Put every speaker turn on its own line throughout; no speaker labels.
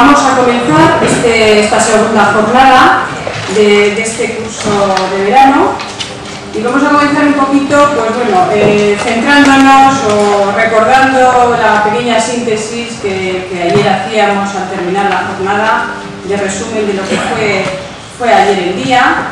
vamos a comenzar este, esta segunda jornada de, este curso de verano y vamos a comenzar un poquito, pues bueno, eh, centrándonos o recordando la pequeña síntesis que, ayer hacíamos al terminar la jornada de resumen de lo que fue, fue ayer el día.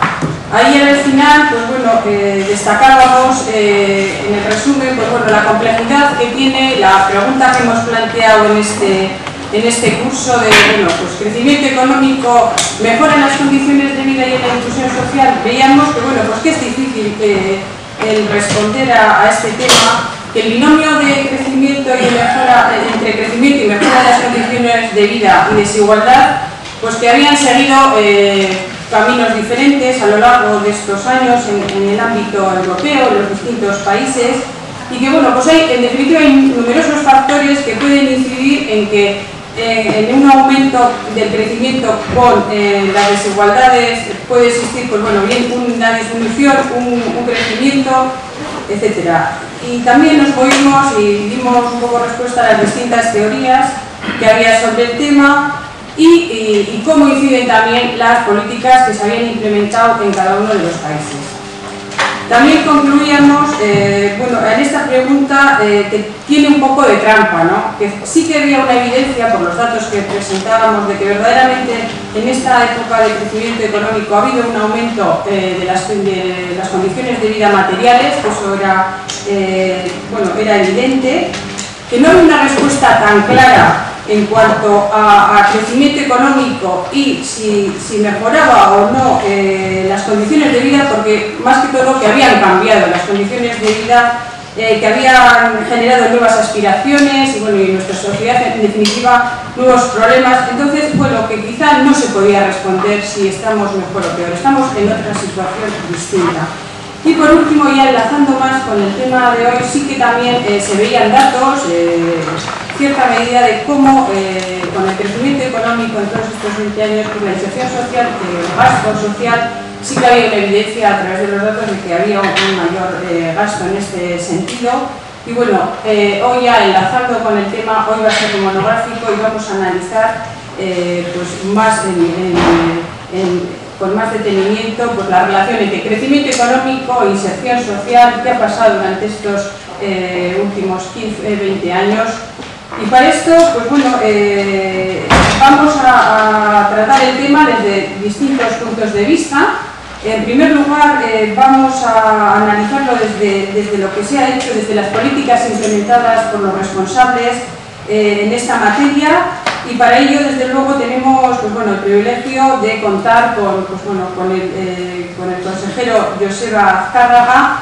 Ayer al final, pues bueno, eh, destacábamos eh, en el resumen, pues bueno, la complejidad que tiene la pregunta que hemos planteado en este en este curso de bueno, pues crecimiento económico, mejora las condiciones de vida y en la inclusión social, veíamos que, bueno, pues que es difícil eh, el responder a, este tema, que el binomio de crecimiento y mejora, entre crecimiento y mejora de las condiciones de vida y desigualdad, pues que habían seguido eh, caminos diferentes a lo largo de estos años en, en el ámbito europeo, en los distintos países, y que bueno, pues hay, en definitiva hay numerosos factores que pueden incidir en que eh, en un aumento del crecimiento con eh, las desigualdades puede existir pues bueno, bien una disminución, un, crecimiento, etc. Y también nos movimos y dimos un poco respuesta a las distintas teorías que había sobre el tema y cómo inciden también las políticas que se habían implementado en cada uno de los países. También concluíamos, eh, bueno, en esta pregunta eh, que tiene un poco de trampa, ¿no? que sí que había una evidencia por los datos que presentábamos de que verdaderamente en esta época de crecimiento económico ha habido un aumento eh, de, las, condiciones de vida materiales, eso era, bueno, era evidente, que no hay una respuesta tan clara en cuanto a, crecimiento económico y si, mejoraba o no eh, las condiciones de vida, porque más que todo que habían cambiado las condiciones de vida, eh, que habían generado nuevas aspiraciones y, bueno, y nuestra sociedad, en definitiva, nuevos problemas. Entonces, bueno, que quizá no se podía responder si estamos mejor o peor, estamos en otra situación distinta. Y por último, ya enlazando más con el tema de hoy, sí que también eh, se veían datos, eh, cierta medida de cómo eh, con el crecimiento económico en todos estos 20 años, pues la inserción social, el gasto social, sí que había una evidencia a través de los datos de que había un mayor gasto en este sentido. Y bueno, hoy ya enlazando con el tema, hoy va a ser un monográfico y vamos a analizar pues más con más detenimiento pues, la relación entre crecimiento económico e inserción social que ha pasado durante estos eh, últimos 15, 20 años. Y para esto, pues bueno, eh, vamos a, tratar el tema desde distintos puntos de vista. En primer lugar, eh, vamos a analizarlo desde, desde, lo que se ha hecho, desde las políticas implementadas por los responsables en esta materia y para ello, desde luego, tenemos pues, bueno, el privilegio de contar con, pues, bueno, con, el, eh, con el consejero Joseba Azcárraga,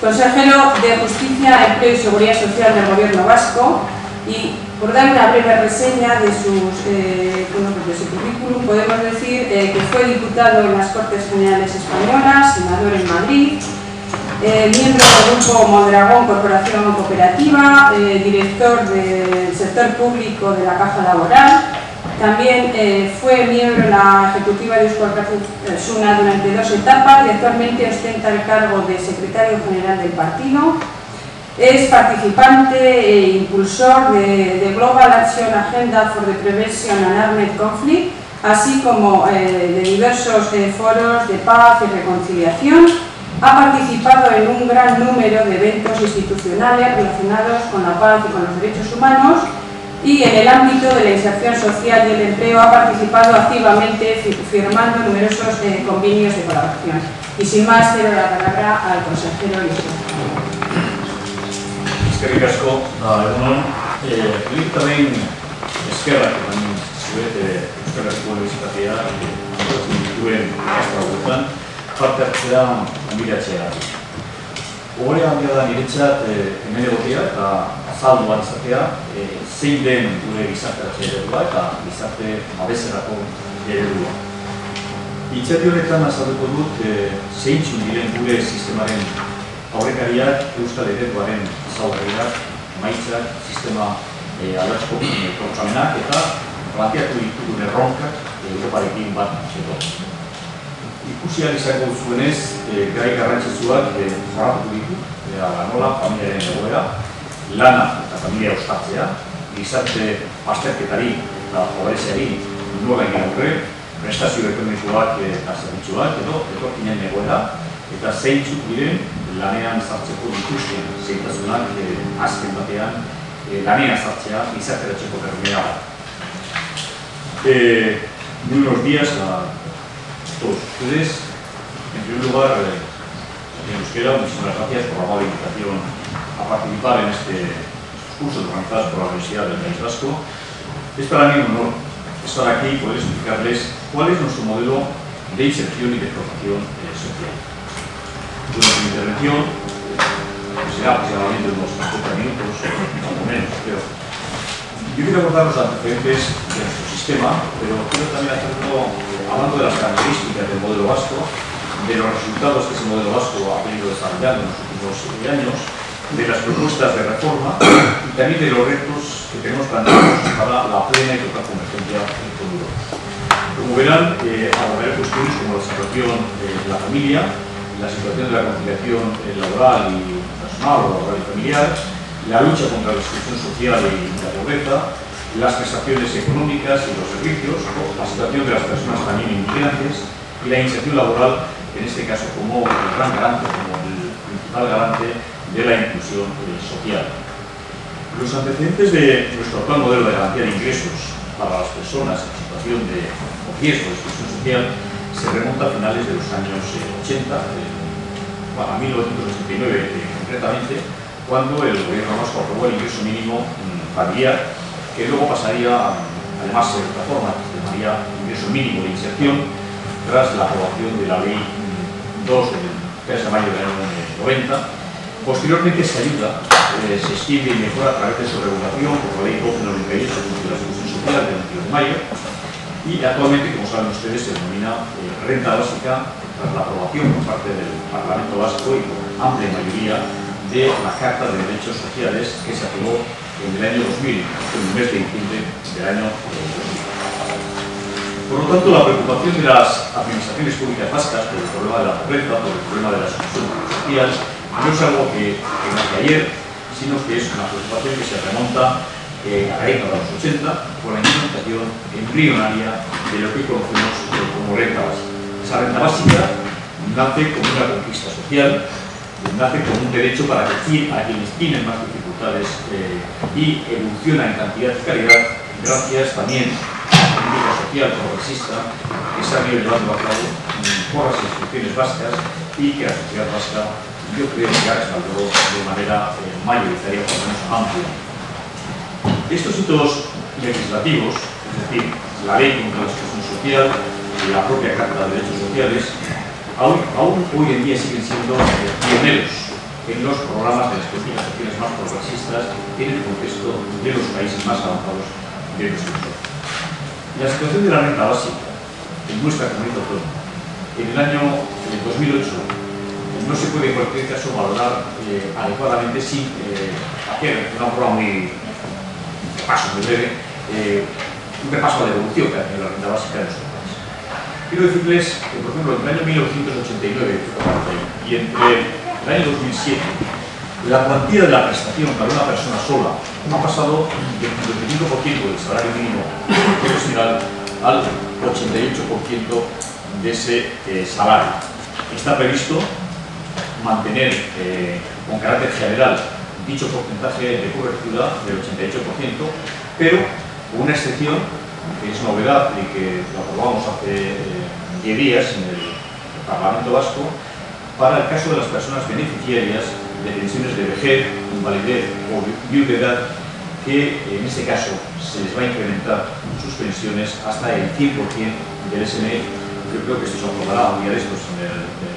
consejero de Justicia, Empleo y Seguridad Social del Gobierno Vasco, y por dar una breve reseña de, sus, eh, pues, su currículum, podemos decir eh, que fue diputado en las Cortes Generales Españolas, senador en Madrid, eh, miembro del Grupo Mondragón Corporación Cooperativa, eh, director del sector público de la Caja Laboral. También fue miembro de la ejecutiva de Suna durante dos etapas y actualmente ostenta el cargo de secretario general del partido. Es participante e impulsor de, Global Action Agenda for the Prevention and Armed Conflict, así como de diversos foros de paz y reconciliación ha participado en un gran número de eventos institucionales relacionados con la paz y con los derechos humanos y en el ámbito de la inserción social y el empleo ha participado activamente firmando numerosos eh, convenios de colaboración. Y sin más, cedo la palabra al consejero
y Eskerrik asko, da, egunon, eh, nik tamén eskerrak eman zuet Euskal Herriko Universitatea, dituen hasta hauetan, parte hartzea amiratzea. Ogore handia da niretzat eh, hemen egotea eta azaldu bat izatea eh, zein den gure gizarteratze eredua eta gizarte mabeserako eredua. Itzerri honetan azalduko dut eh, zeintzun diren gure sistemaren aurrekariak euskal ereduaren zaurregiak, maitzak, sistema eh, aldatzko proposamenak eta planteatu ditugun erronkak Europarekin bat txeko ikusi izango zuenez, e, gai garrantzitsuak e, ditu, e, nola familiaren egoera, lana eta familia ostatzea, gizarte azterketari eta pobreziari nola egin aurre, prestazio ekonomikoak eta zerbitzuak edo etorkinen egoera, eta zeintzuk diren lanean sartzeko dituzten zeintasunak azken batean lanean sartzea izateratzeko bermea. muy buenos días a todos ustedes. En primer lugar, en euskera, muchísimas gracias por la amable invitación a participar en este curso organizados por la Universidad del País Vasco. Es para mí un honor estar aquí y poder explicarles cuál es nuestro modelo de inserción y de protección social. Durante mi intervención, que será aproximadamente unos 50 minutos, o menos, creo, yo quiero abordar los antecedentes de nuestro sistema, pero quiero también hacerlo hablando de las características del modelo vasco, de los resultados que ese modelo vasco ha venido desarrollando en los últimos años, de las propuestas de reforma y también de los retos que tenemos planteados para la plena y total convergencia en futuro. Como verán, eh, abordaré cuestiones como la situación de la familia, la situación de la conciliación laboral y personal, o laboral y familiar, la lucha contra la exclusión social y la pobreza, las prestaciones económicas y los servicios, la situación de las personas también inmigrantes y la inserción laboral, en este caso como el gran garante, como el principal garante de la inclusión eh, social. Los antecedentes de nuestro actual modelo de garantía de ingresos para las personas en situación de riesgo de exclusión social se remonta a finales de los años 80, eh, bueno, a 1989 eh, concretamente, cuando el gobierno vasco aprobó el ingreso mínimo mm, familiar, que luego pasaría, además de otra forma, se llamaría ingreso mínimo de inserción, tras la aprobación de la ley 2 mm, del 3 de mayo del año 90, Posteriormente, esta ayuda eh, se extiende y mejora a través de su regulación por la Ley 1298 de la Seguridad Social del 22 de mayo y actualmente, como saben ustedes, se denomina eh, renta básica tras la aprobación por parte del Parlamento Vasco y por amplia mayoría de la Carta de Derechos Sociales que se aprobó en el año 2000, en el mes de diciembre del año 2000. Por lo tanto, la preocupación de las administraciones públicas vascas por el problema de la pobreza, por el problema de la exclusión social, no es algo que, que nace ayer, sino que es una preocupación que se remonta eh, a la de los 80 por la implementación embrionaria de lo que conocemos como renta básica. Esa renta básica nace como una conquista social, nace como un derecho para decir a quienes tienen más dificultades eh, y evoluciona en cantidad y calidad gracias también a la política social progresista que se ha ido llevando a cabo por las instituciones vascas y que la sociedad vasca yo creo que ha respaldado de manera eh, mayoritaria, por lo menos amplia. Estos hitos legislativos, es decir, la ley contra la exclusión social y la propia Carta de Derechos Sociales, aún, hoy en día siguen siendo pioneros en los programas de las sociales más progresistas en el contexto de los países más avanzados de nuestro entorno. La situación de la renta básica en nuestra comunidad autónoma en el año 2008 no se puede en cualquier caso valorar eh, adecuadamente sin eh, hacer una prueba muy repaso, muy breve, eh, un repaso de la evolución que ha la renta básica de nuestro país. Quiero decirles que, por ejemplo, entre el año 1989 y entre el año 2007, la cuantía de la prestación para una persona sola ha pasado del 55% del salario mínimo profesional al 88% de ese salario. Está previsto mantener eh, con carácter general dicho porcentaje de cobertura del 88%, pero una excepción, que es novedad y que lo aprobamos hace 10 eh, días en el Parlamento Vasco, para el caso de las personas beneficiarias de pensiones de vejez, invalidez o viudedad, que en este caso se les va a incrementar sus pensiones hasta el 100% del SME. Yo creo que se aprobará un día de estos en el,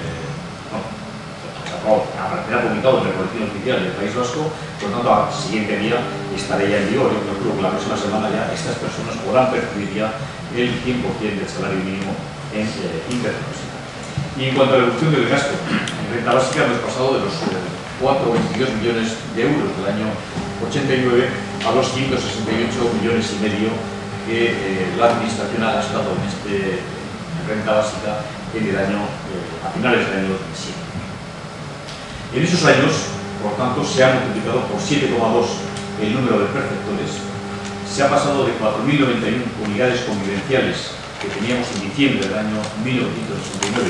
aparecerá publicado en el boletín oficial del País Vasco, por lo tanto, al siguiente día estaré ya en vigor. Yo creo que la próxima semana ya estas personas podrán percibir ya el 100% del salario mínimo en eh, Y en cuanto a la reducción del gasto en renta básica, hemos pasado de los 4,22 eh, millones de euros del año 89 a los 168 millones y medio que eh, la Administración ha gastado en este renta básica en el año, eh, a finales del año 2007. En esos años, por tanto, se ha multiplicado por 7,2 el número de perceptores, se ha pasado de 4.091 unidades convivenciales que teníamos en diciembre del año 1969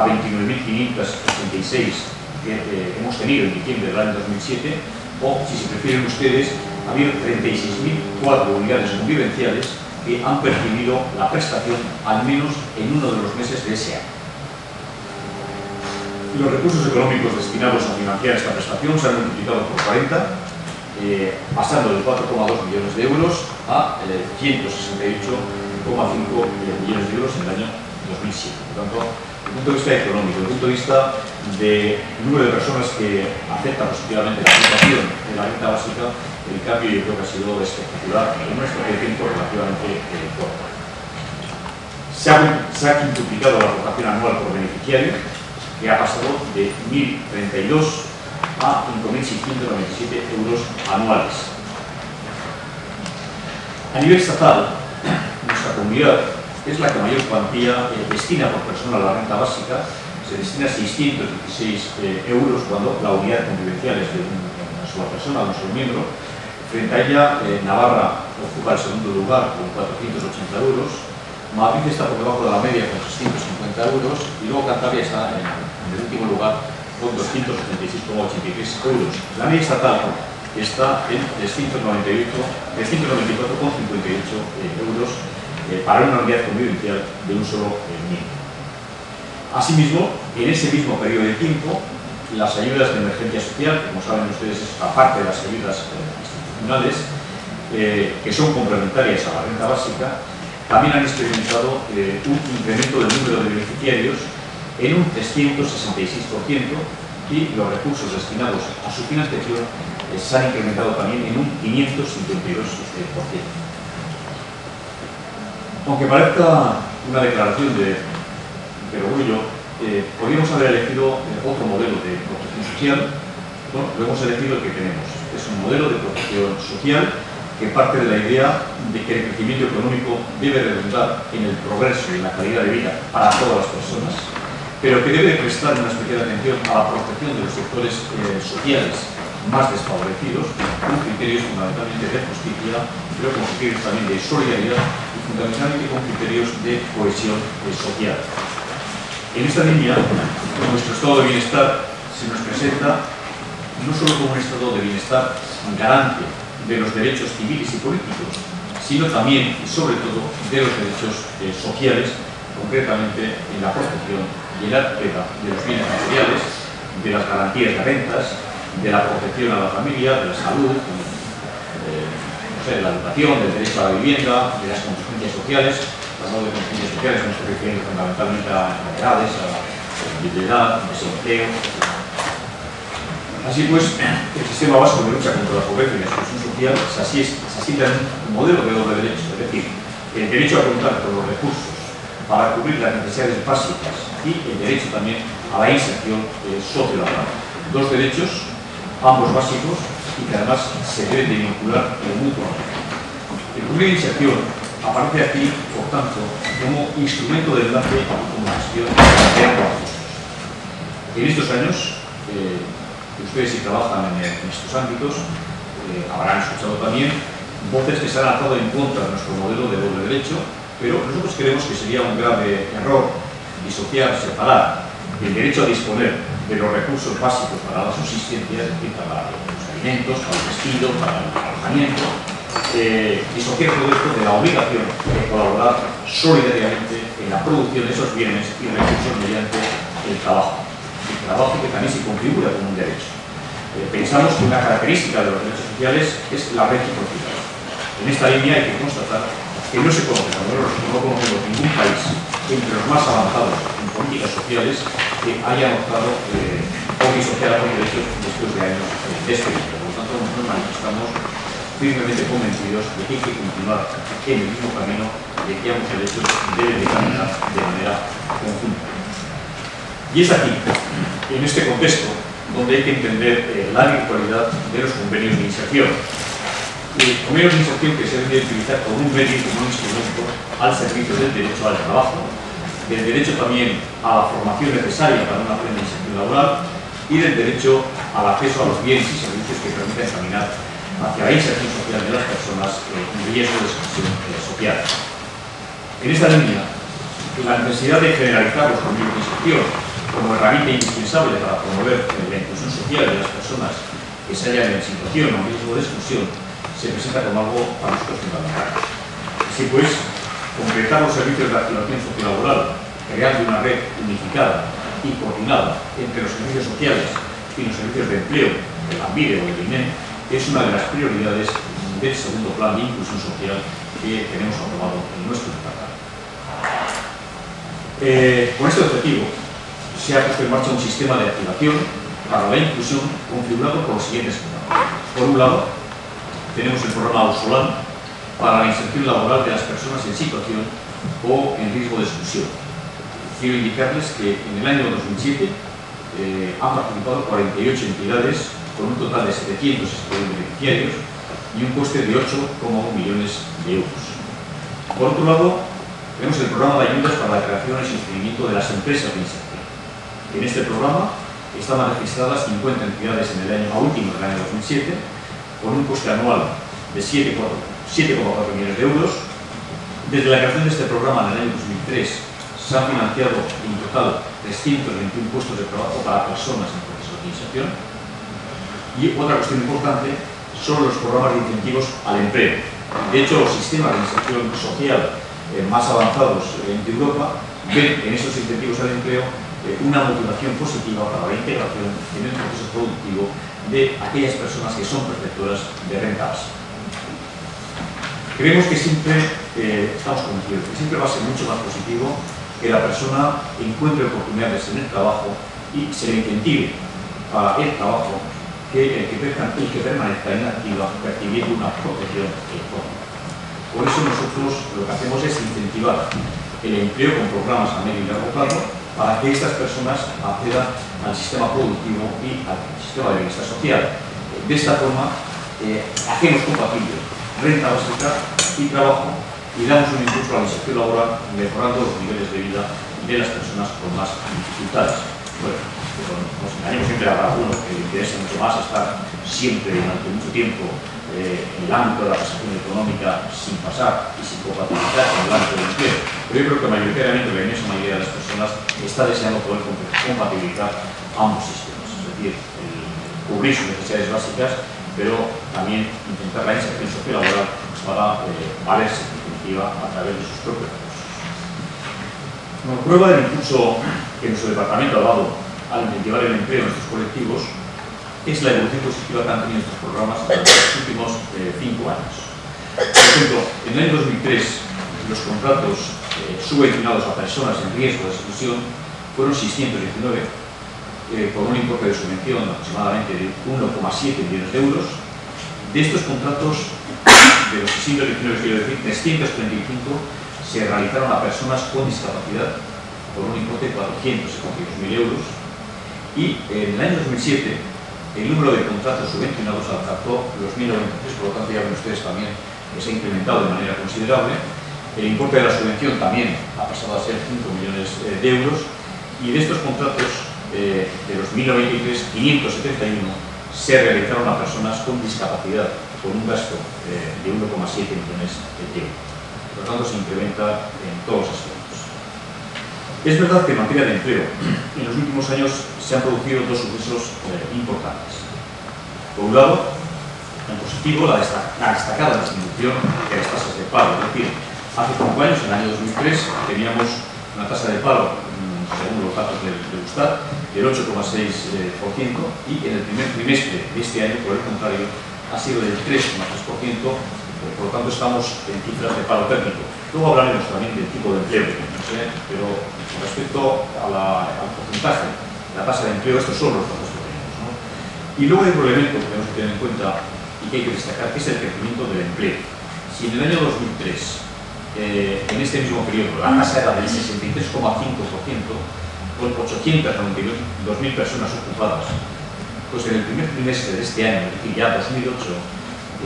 a 29.586 que eh, hemos tenido en diciembre del año 2007, o, si se prefieren ustedes, ha habido 36.004 unidades convivenciales que han percibido la prestación al menos en uno de los meses de ese año. Los recursos económicos destinados a financiar esta prestación se han multiplicado por 40, eh, pasando de 4,2 millones de euros a 168,5 eh, millones de euros en el año 2007. Por tanto, desde el punto de vista económico, desde el punto de vista del número de personas que aceptan positivamente la aplicación de la renta básica, el cambio yo creo que ha sido espectacular en un espacio de tiempo relativamente eh. Se ha, se ha quintuplicado la aportación anual por beneficiario, que ha pasado de 1.032 a 5.697 euros anuales. A nivel estatal, nuestra comunidad es la que mayor cuantía eh, destina por persona a la renta básica, se destina 616 eh, euros cuando la unidad convivencial es de una sola persona, de un solo miembro. Frente a ella, eh, Navarra ocupa el segundo lugar con 480 euros, Madrid está por debajo de la media con 650 euros y luego Cantabria está en, el último lugar con 276,83 euros. La media estatal está en 394,58 euros eh, para una unidad convivencial de un solo eh, miembro. Asimismo, en ese mismo periodo de tiempo, las ayudas de emergencia social, como saben ustedes, es aparte de las ayudas eh, institucionales, que son complementarias a la renta básica, también han experimentado un incremento del número de beneficiarios en un 366% y los recursos destinados a su financiación se han incrementado también en un 552%. Aunque parezca una declaración de perogrullo, eh, podríamos haber elegido eh, otro modelo de protección social. Bueno, lo hemos elegido el que tenemos. Es un modelo de protección social que parte de la idea de que el crecimiento económico debe redundar en el progreso y en la calidad de vida para todas las personas, pero que debe prestar una especial atención a la protección de los sectores eh, sociales más desfavorecidos, con criterios fundamentalmente de justicia, pero con criterios también de solidaridad y fundamentalmente con criterios de cohesión social. En esta línea, nuestro estado de bienestar se nos presenta no solo como un estado de bienestar garante de los derechos civiles y políticos, sino también y sobre todo de los derechos eh, sociales, concretamente en la protección y en la tutela de los bienes materiales, de las garantías de rentas, de la protección a la familia, de la salud, de, la educación, del derecho a la vivienda, de las contingencias sociales. Hablando de contingencias sociales, estoy refiriendo fundamentalmente a enfermedades, a la vivibilidad, desempleo. Así pues, el sistema vasco de lucha contra la pobreza y la exclusión social se, asienta en un modelo de doble derecho, es decir, el derecho a contar con los recursos para cubrir las necesidades básicas y el derecho también a la inserción eh, sociolaboral. Dos derechos ambos básicos y que además se deben de vincular mutuamente. El primer iniciación aparece aquí, por tanto, como instrumento de enlace y como gestión de recursos. En estos años, eh, ustedes si trabajan en, estos ámbitos, eh, habrán escuchado también voces que se han alzado en contra de nuestro modelo de doble derecho, pero nosotros creemos que sería un grave error disociar, separar el derecho a disponer de los recursos básicos para la subsistencia, para los alimentos, para el vestido, para el alojamiento, eh, disociar todo esto de la obligación de colaborar solidariamente en la producción de esos bienes y recursos mediante el trabajo. Trabajo que también se configura como un derecho. Eh, pensamos que una característica de los derechos sociales es la reciprocidad. En esta línea hay que constatar que no se conoce, no conocemos ningún país entre los más avanzados en políticas sociales que haya adoptado eh, o disociar los derechos después de años de experiencia. Por lo tanto, nosotros manifestamos firmemente convencidos de que hay que continuar en el mismo camino de que ambos derechos deben de caminar de manera conjunta. Y es aquí, en este contexto, donde hay que entender eh, la virtualidad de los convenios de inserción. Eh, convenios de inserción que se deben de utilizar como un medio, como un instrumento al servicio del derecho al trabajo, del derecho también a la formación necesaria para una plena inserción laboral y del derecho al acceso a los bienes y servicios que permitan caminar hacia la inserción social de las personas en riesgo de exclusión social. En esta línea, la necesidad de generalizar los convenios de inserción como herramienta indispensable para promover la inclusión social de las personas que se hallan en situación o riesgo de exclusión se presenta como algo para nosotros fundamental. Así pues, concretar los servicios de activación sociolaboral, creando una red unificada y coordinada entre los servicios sociales y los servicios de empleo, el AMBIDE o el INE, es una de las prioridades del segundo plan de inclusión social que tenemos aprobado en nuestro departamento. Eh, con este objetivo, se ha puesto en marcha un sistema de activación para la inclusión configurado con los siguientes programas. Por un lado, tenemos el programa Ausolan para la inserción laboral de las personas en situación o en riesgo de exclusión. Quiero indicarles que en el año 2007 eh, han participado 48 entidades con un total de 700 beneficiarios y un coste de 8,1 millones de euros. Por otro lado, tenemos el programa de ayudas para la creación y sostenimiento de las empresas de inserción. En este programa estaban registradas 50 entidades en el año último del año 2007, con un coste anual de 7,4 millones de euros. Desde la creación de este programa en el año 2003 se han financiado en total 321 puestos de trabajo para personas en proceso de inserción. Y otra cuestión importante son los programas de incentivos al empleo. De hecho, los sistemas de inserción social eh, más avanzados en Europa ven en esos incentivos al empleo una motivación positiva para la integración en el proceso productivo de aquellas personas que son perceptoras de rentas. Creemos que siempre, eh, estamos convencidos, que siempre va a ser mucho más positivo que la persona encuentre oportunidades en el trabajo y se le incentive para el trabajo que el que, que permanezca inactiva percibiendo una protección económica. Por eso nosotros lo que hacemos es incentivar el empleo con programas a medio y largo plazo para que estas personas accedan al sistema productivo y al sistema de bienestar social. De esta forma, eh, hacemos compatible renta básica y trabajo y damos un impulso a la inserción laboral mejorando los niveles de vida de las personas con más dificultades. Bueno, nos engañamos siempre a uno que le interesa mucho más estar siempre durante mucho tiempo eh, el ámbito de la prestación económica sin pasar y sin compatibilizar con el ámbito del empleo. Pero yo creo que mayoritariamente la inmensa mayoría de las personas está deseando poder compatibilizar ambos sistemas, es decir, el, cubrir sus necesidades básicas, pero también intentar la inserción social-laboral para eh, valerse en definitiva a través de sus propios recursos. Como prueba del impulso que nuestro departamento ha dado al incentivar el empleo en estos colectivos, es la evolución positiva que han tenido estos programas en los últimos eh, cinco años. Por ejemplo, en el año 2003, los contratos eh, subvencionados a personas en riesgo de exclusión fueron 619, eh, con un importe de subvención aproximadamente de 1,7 millones de euros. De estos contratos, de los 619, quiero decir, 335 se realizaron a personas con discapacidad por un importe de 472.000 euros. Y en el año 2007, el número de contratos subvencionados alcanzó los 1.093, por lo tanto ya ven ustedes también que se ha incrementado de manera considerable. El importe de la subvención también ha pasado a ser 5 millones eh, de euros y de estos contratos, eh, de los 1.093, 571 se realizaron a personas con discapacidad con un gasto eh, de 1,7 millones de euros. Por lo tanto, se incrementa en todos los aspectos. Es verdad que en materia de empleo, en los últimos años se han producido dos sucesos eh, importantes. Por un lado, en positivo, la, destacada disminución de las tasas de paro. Es decir, hace cinco años, en el año 2003, teníamos una tasa de paro, mm, según los datos del Eustat, del 8,6% y en el primer trimestre de este año, por el contrario, ha sido del 3,3%, por lo tanto estamos en cifras de paro técnico. Luego hablaremos también del tipo de empleo que tenemos, ¿eh? pero respecto al porcentaje la tasa de empleo, estos son los datos que tenemos. ¿no? Y luego hay otro elemento que tenemos que tener en cuenta y que hay que destacar, que es el crecimiento del empleo. Si en el año 2003, eh, en este mismo periodo, la tasa era del 63,5%, con 892.000 personas ocupadas, pues en el primer trimestre de este año, es decir, ya 2008,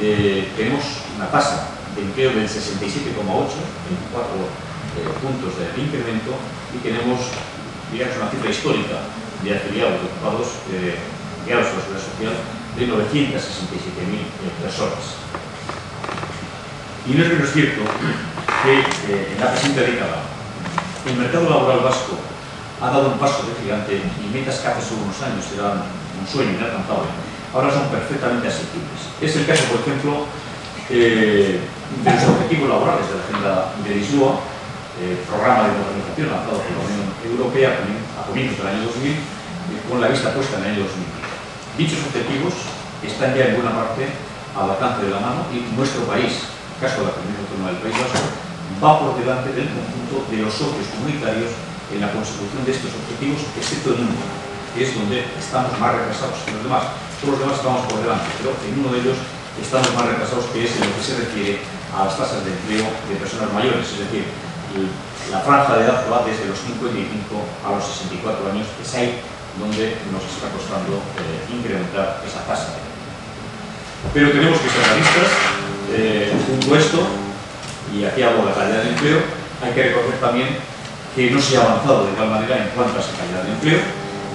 eh, tenemos una tasa de empleo del 67,8, 24 eh, puntos de incremento, y tenemos, digamos, una cifra histórica de afiliados ocupados eh, la seguridad social de 967.000 eh, personas. Y no es menos cierto que eh, en la presente década el mercado laboral vasco ha dado un paso de gigante y metas que hace unos años eran un sueño inalcanzable, ahora son perfectamente asequibles. Es el caso, por ejemplo, eh, de los objetivos laborales de la Agenda de Lisboa, eh, programa de modernización lanzado por la Unión Europea a comienzos del año 2000, con la vista puesta en el año 2010. Dichos objetivos están ya en buena parte al alcance de la mano y nuestro país, el caso de la Comunidad Autónoma del País Vasco, va por delante del conjunto de los socios comunitarios en la consecución de estos objetivos, excepto en uno, que es donde estamos más retrasados que los demás. Todos los demás estamos por delante, pero en uno de ellos estamos más retrasados, que es en lo que se refiere a las tasas de empleo de personas mayores, es decir, la franja de edad va desde los 55 a los 64 años, es ahí donde nos está costando eh, incrementar esa tasa. Pero tenemos que ser realistas, eh, junto a esto, y aquí de la calidad de empleo, hay que reconocer también que no se ha avanzado de tal manera en cuanto a esa calidad de empleo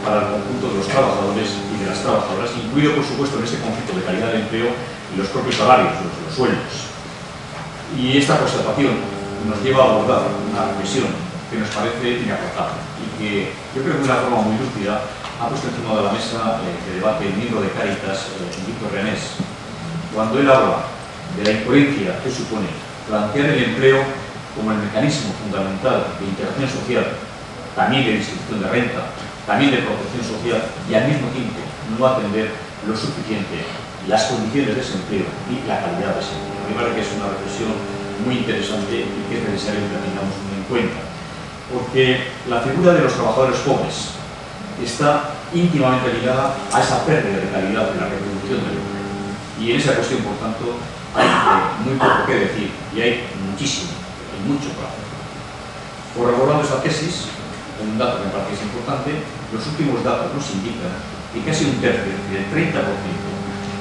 para el conjunto de los trabajadores y de las trabajadoras, incluido por supuesto en ese concepto de calidad de empleo y los propios salarios, los sueldos. Y esta constatación nos lleva a abordar una reflexión que nos parece inaportable y que yo creo que de una forma muy lúcida ha puesto encima de la mesa eh, de debate el miembro de Caritas, eh, Víctor Renés, cuando él habla de la incoherencia que supone plantear el empleo como el mecanismo fundamental de integración social, también de distribución de renta, también de protección social y al mismo tiempo no atender lo suficiente las condiciones de ese empleo y la calidad de parece que es una reflexión muy interesante y que es necesario que la tengamos en cuenta. Porque la figura de los trabajadores jóvenes está íntimamente ligada a esa pérdida de calidad de la reproducción del empleo. Y en esa cuestión, por tanto, hay muy poco que decir y hay muchísimo, hay mucho para hacer. Corroborando esa tesis, un dato que me parece importante, los últimos datos nos indican que casi un tercio, del 30%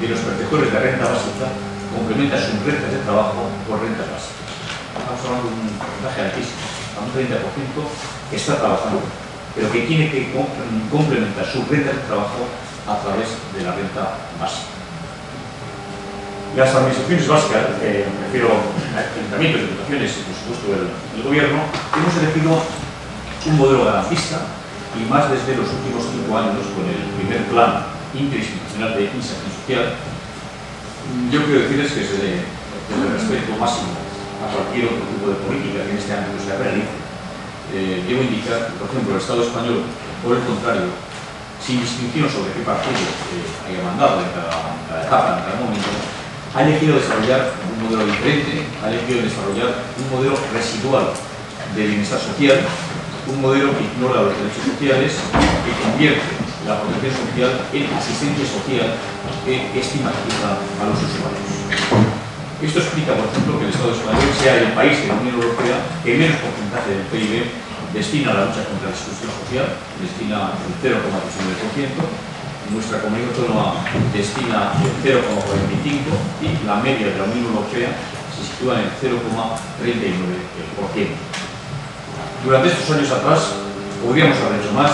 de los perceptores de renta básica complementan sus rentas de trabajo por rentas básicas. Estamos hablando de un porcentaje altísimo, a un 30% que está trabajando, pero que tiene que complementar sus rentas de trabajo a través de la renta básica. Las administraciones vascas, eh, me refiero a ayuntamientos, diputaciones y por supuesto el, el, gobierno, hemos elegido un modelo garantista y más desde los últimos cinco años con el primer plan interinstitucional de inserción social. Yo quiero decirles que desde, desde el respeto máximo a cualquier otro tipo de política que en este ámbito se realice, eh, debo indicar que, por ejemplo, el Estado español, por el contrario, sin distinción sobre qué partido eh, haya mandado en cada, en cada etapa, en cada momento, ha elegido desarrollar un modelo diferente, ha elegido desarrollar un modelo residual de bienestar social, un modelo que ignora los derechos sociales, que convierte la protección social en asistencia social que estigmatiza a los usuarios. Esto explica, por ejemplo, que el Estado español sea el país de la Unión Europea que menos porcentaje del PIB destina a la lucha contra la exclusión social, destina el 0,19%, nuestra comunidad autónoma destina el 0,45 y la media de la Unión Europea se sitúa en el 0,39%. Durante estos años atrás podríamos haber hecho más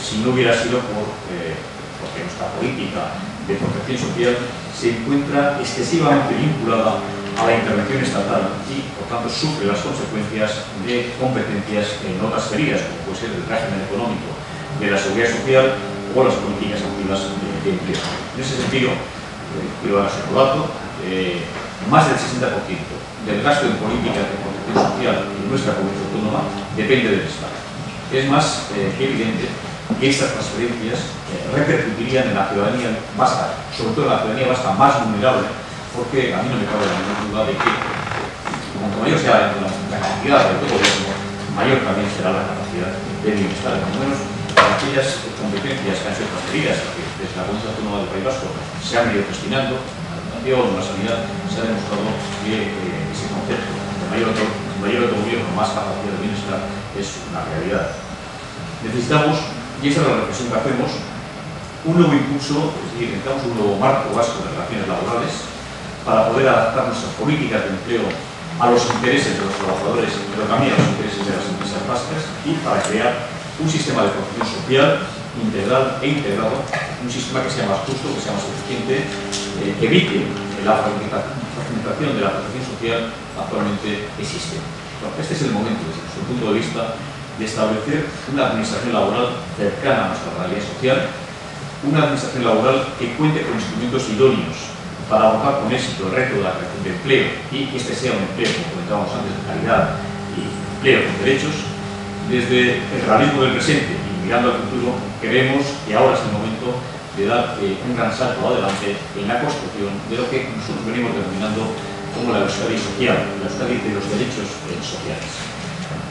si no hubiera sido por, eh, porque nuestra política de protección social se encuentra excesivamente vinculada a la intervención estatal y, por tanto, sufre las consecuencias de competencias no transferidas, como puede ser el régimen económico de la seguridad social o las políticas activas de, empleo. En ese sentido, eh, quiero dar su dato, eh, más del 60% del gasto en políticas de protección social en nuestra comunidad autónoma depende del Estado. Es más que evidente que estas transferencias eh, repercutirían en la ciudadanía vasca, sobre todo en la ciudadanía vasca más vulnerable, porque a mí no me cabe la menor duda de que cuanto mayor sea la, cantidad de todo gobierno, mayor también será la capacidad de bienestar, lo menos aquellas competencias que han sido transferidas desde la Comunidad Autónoma del País Vasco se han ido destinando a la educación, a la sanidad, se ha demostrado que eh, ese concepto de mayor, mayor autogobierno, más capacidad de bienestar, es una realidad. Necesitamos, y esa es la reflexión que hacemos, un nuevo impulso, es decir, necesitamos un nuevo marco vasco de relaciones laborales para poder adaptar nuestras políticas de empleo a los intereses de los trabajadores, pero también a los intereses de las empresas vascas y para crear un sistema de protección social integral e integrado, un sistema que sea más justo, que sea más eficiente, eh, que evite la fragmentación de la protección social actualmente existe. este es el momento, desde nuestro punto de vista, de establecer una administración laboral cercana a nuestra realidad social, una administración laboral que cuente con instrumentos idóneos para abordar con éxito el reto de la creación de empleo y que este sea un empleo, como comentábamos antes, de calidad y empleo con derechos, desde el realismo del presente y mirando al futuro, creemos que ahora es el momento de dar eh, un gran salto adelante en la construcción de lo que nosotros venimos denominando como la Euskadi social, la Euskadi de los derechos sociales.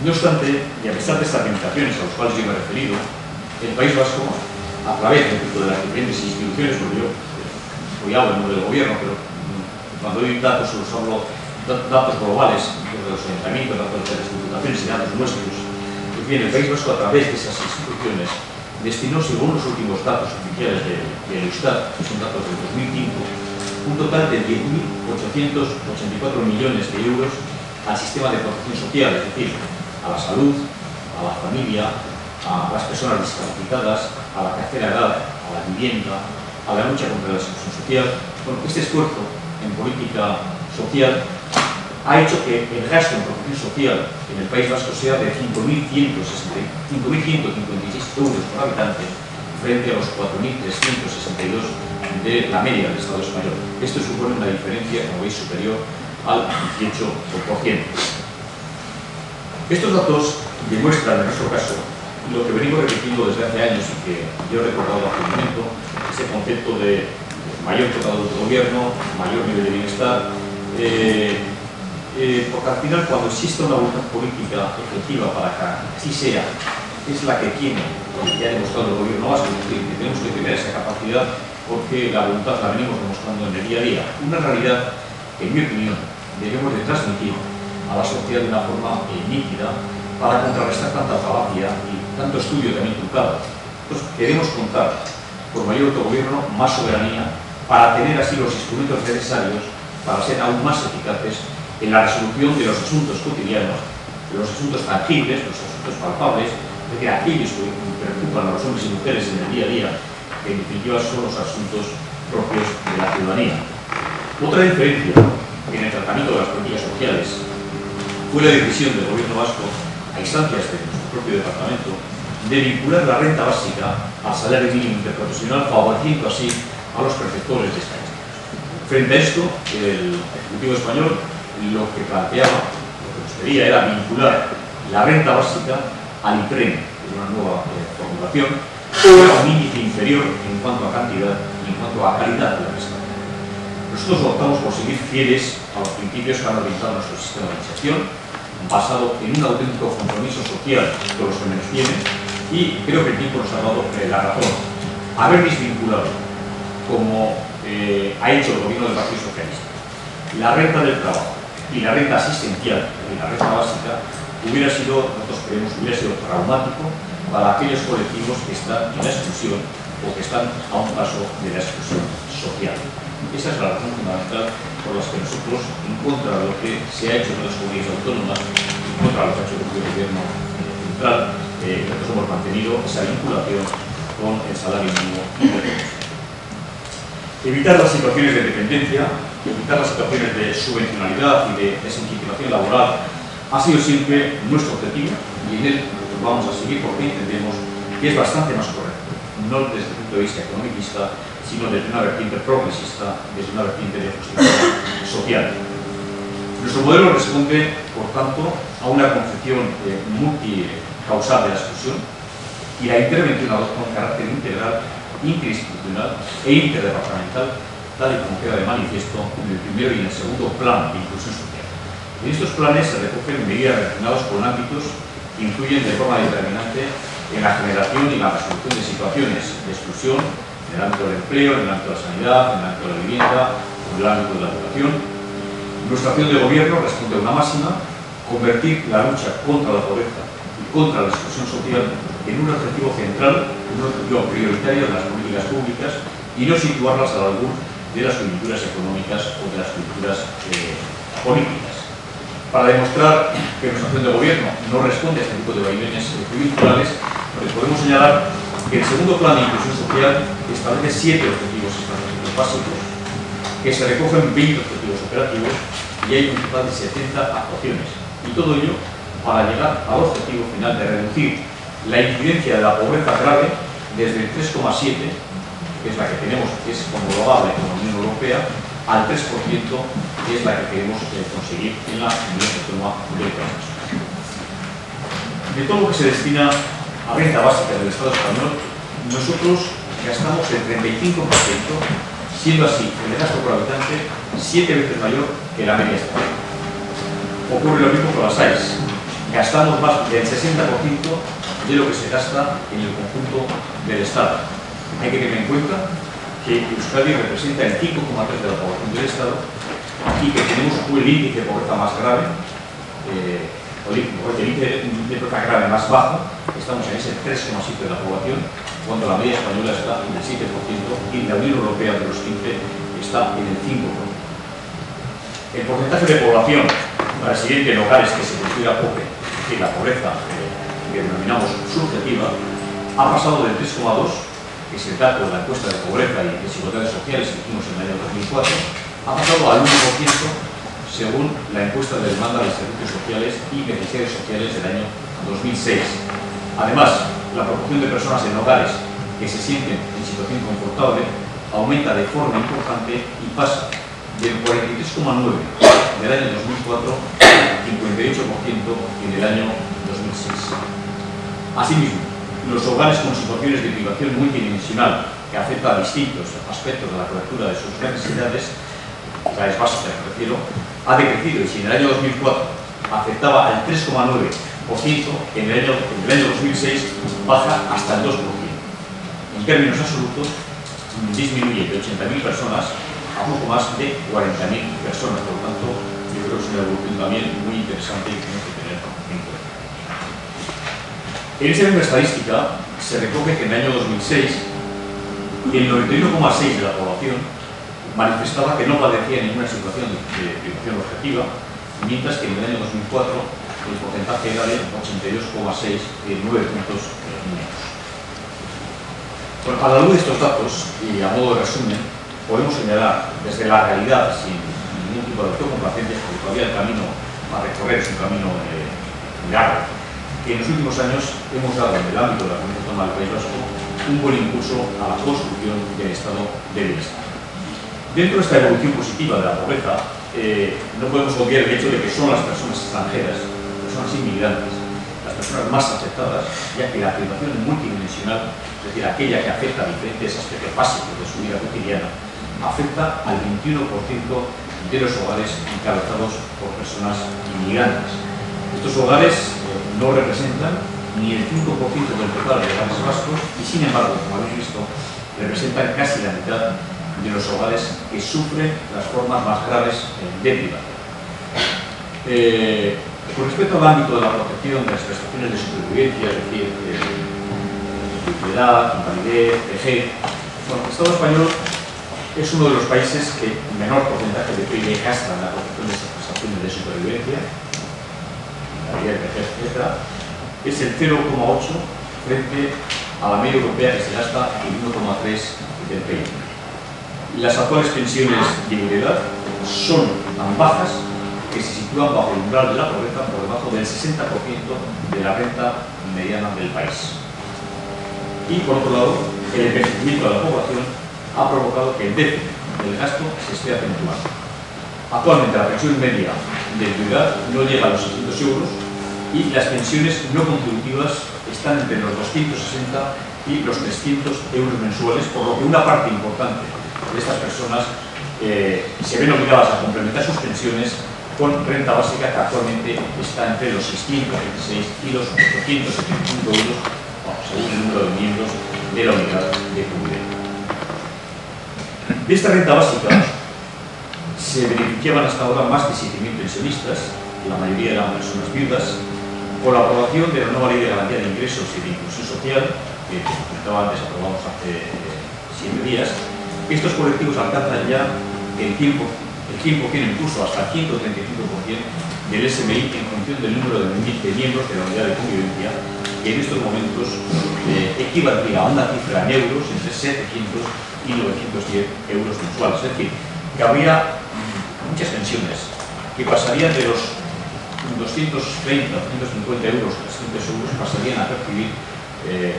No obstante, y a pesar de estas limitaciones a las cuales yo me he referido, el País Vasco, a través de las diferentes instituciones, porque yo hablo en nombre del gobierno, pero cuando doy datos los hablo datos globales de los ayuntamientos, datos de las diputaciones y datos nuestros, pues bien, el País Vasco a través de esas instituciones destinó, según los últimos datos oficiales de, de que son datos del 2005, un total de 10.884 millones de euros al sistema de protección social, es decir, a la salud, a la familia, a las personas discapacitadas, a la tercera edad, a la vivienda, a la lucha contra la exclusión social. Bueno, este esfuerzo en política social ha hecho que el gasto en protección social en el País Vasco sea de 5.156 euros por habitante frente a los 4.362 de la media del Estado español. Esto supone una diferencia, como veis, superior al 18%. Estos datos demuestran, en nuestro caso, lo que venimos repitiendo desde hace años y que yo he recordado hace un momento, ese concepto de mayor total de gobierno, mayor nivel de bienestar, eh, eh, porque al final cuando existe una voluntad política efectiva para que así sea, es la que tiene ya ha demostrado el gobierno vasco, que tenemos que tener esa capacidad porque la voluntad la venimos demostrando en el día a día. Una realidad que, en mi opinión, debemos de transmitir a la sociedad de una forma eh, nítida para contrarrestar tanta falacia y tanto estudio también trucado. Entonces, queremos contar por mayor autogobierno, más soberanía, para tener así los instrumentos necesarios para ser aún más eficaces en la resolución de los asuntos cotidianos, de los asuntos tangibles, los asuntos palpables, de que aquellos que preocupan a los hombres y mujeres en el día a día, que en definitiva son los asuntos propios de la ciudadanía. Otra diferencia en el tratamiento de las políticas sociales fue la decisión del gobierno vasco, a instancias de nuestro propio departamento, de vincular la renta básica al salario mínimo interprofesional, favoreciendo así a los perceptores de esta Frente a esto, el Ejecutivo Español lo que planteaba, lo que nos pedía era vincular la renta básica al IPREM, es una nueva eh, formulación, a un índice inferior en cuanto a cantidad y en cuanto a calidad de la pesca. Nosotros optamos por seguir fieles a los principios que han orientado nuestro sistema de inserción, basado en un auténtico compromiso social con los que menos tienen, y creo que el tiempo nos ha dado eh, la razón. Haber desvinculado, como eh, ha hecho el gobierno del Partido Socialista, la renta del trabajo y la renta asistencial y la renta básica hubiera sido, nosotros creemos, hubiera sido traumático para aquellos colectivos que están en la exclusión o que están a un paso de la exclusión social. Esa es la razón fundamental por la que nosotros, en contra de lo que se ha hecho en las comunidades autónomas, en contra de lo que ha hecho el gobierno central, eh, nosotros hemos mantenido esa vinculación con el salario mínimo Evitar las situaciones de dependencia, evitar las situaciones de subvencionalidad y de desincentivación laboral ha sido siempre nuestro objetivo y en él nosotros vamos a seguir porque entendemos que es bastante más correcto, no desde el punto de vista economicista, sino desde una vertiente progresista, desde una vertiente de justicia social. Nuestro modelo responde, por tanto, a una concepción eh, multicausal de la exclusión y la intervención adopta un carácter integral, interinstitucional e interdepartamental, tal y como queda de manifiesto en el primero y en el segundo plan de inclusión social en estos planes se recogen medidas relacionadas con ámbitos que influyen de forma determinante en la generación y la resolución de situaciones de exclusión en el ámbito del empleo, en el ámbito de la sanidad, en el ámbito de la vivienda, en el ámbito de la educación. Nuestra acción de gobierno responde a una máxima, convertir la lucha contra la pobreza y contra la exclusión social en un objetivo central, un objetivo prioritario de las políticas públicas y no situarlas a la luz de las coyunturas económicas o de las coyunturas eh, políticas para demostrar que nuestra acción de gobierno no responde a este tipo de vaivenes coyunturales, pues podemos señalar el segundo plan de inclusión social establece siete objetivos estratégicos básicos que se recogen 20 objetivos operativos y hay un total de 70 actuaciones. Y todo ello para llegar al objetivo final de reducir la incidencia de la pobreza grave desde el 3,7, que es la que tenemos, que es homologable con la Unión Europea, al 3%, que es la que queremos eh, conseguir en la Unión Autónoma. De todo lo que se destina a renta básica del Estado español, nosotros gastamos el 35%, siendo así el gasto por habitante siete veces mayor que la media estatal. Ocurre lo mismo con las AIS. Gastamos más del 60% de lo que se gasta en el conjunto del Estado. Hay que tener en cuenta que Euskadi representa el 5,3 de la población del Estado y que tenemos un índice de pobreza más grave, eh, o el índice de pobreza grave más bajo, estamos en ese 3,7 de la población, cuando la media española está en el 7% y la Unión Europea de los 15 está en el 5%. El porcentaje de población residente en hogares que se considera pobre, es la pobreza eh, que denominamos subjetiva, ha pasado del 3,2 que es el dato de la encuesta de pobreza y desigualdades sociales que hicimos en el año 2004, ha pasado al 1% según la encuesta de demanda de servicios sociales y beneficiarios sociales del año 2006. Además, la proporción de personas en hogares que se sienten en situación confortable aumenta de forma importante y pasa del 43,9 del año 2004 al 58% en el año 2006. Asimismo, los hogares con situaciones de privación multidimensional que afecta a distintos aspectos de la cobertura de sus necesidades, necesidades básicas me refiero, ha decrecido y si en el año 2004 afectaba al 3,9%, en, el año, en el año 2006 baja hasta el 2%. En términos absolutos, disminuye de 80.000 personas a poco más de 40.000 personas, por lo tanto, yo creo que es una evolución también muy interesante y que tenemos que tener en cuenta. En esa misma estadística se recoge que en el año 2006 el 91,6% de la población manifestaba que no padecía ninguna situación de, privación objetiva, mientras que en el año 2004 el porcentaje era de 82,6, de 9 puntos menos. Bueno, a la luz de estos datos, y a modo de resumen, podemos señalar desde la realidad, sin ningún tipo de autocomplacencia, porque todavía el camino a recorrer es un camino eh, largo, que en los últimos años hemos dado en el ámbito de la Comunidad Autónoma del País Vasco un buen impulso a la construcción del Estado de bienestar. Dentro de esta evolución positiva de la pobreza, eh, no podemos obviar el hecho de que son las personas extranjeras, personas inmigrantes, las personas más afectadas, ya que la privación multidimensional, es decir, aquella que afecta a diferentes aspectos básicos de su vida cotidiana, afecta al 21% de los hogares encabezados por personas inmigrantes. Estos hogares no representan ni el 5% del total de hogares vascos y sin embargo, como habéis visto, representan casi la mitad de los hogares que sufren las formas más graves de privación. Eh, con respecto al ámbito de la protección de las prestaciones de supervivencia, es decir, de edad, invalidez, vejez, bueno, el Estado español es uno de los países que menor porcentaje de PIB gasta en la protección de estas prestaciones de supervivencia, etc., es el 0,8 frente a la media europea que se gasta el 1,3 del PIB. Las actuales pensiones de edad son tan bajas que se sitúan bajo el umbral de la pobreza por debajo del 60% de la renta mediana del país. Y por otro lado, el envejecimiento de la población ha provocado que el déficit del gasto se esté acentuando. Actualmente la pensión media de edad no llega a los 600 euros y las pensiones no contributivas están entre los 260 y los 300 euros mensuales, por lo que una parte importante de estas personas eh, se ven obligadas a complementar sus pensiones con renta básica que actualmente está entre los 626 y los 875 euros, según el número de miembros de la unidad de convivencia. De esta renta básica se beneficiaban hasta ahora más de 7.000 pensionistas, la mayoría eran personas viudas, por la aprobación de la nueva ley de garantía de ingresos y de inclusión social, que como comentaba antes aprobamos hace eh, siete días, estos colectivos alcanzan ya el tiempo, el tiempo tiene incluso hasta el 135% del SMI en función del número de, miembros de la unidad de convivencia, que en estos momentos eh, equivaldría a una cifra en euros entre 700 y 910 euros mensuales. Es decir, que habría muchas pensiones que pasarían de los 230, 250 euros, 300 euros, pasarían a percibir eh,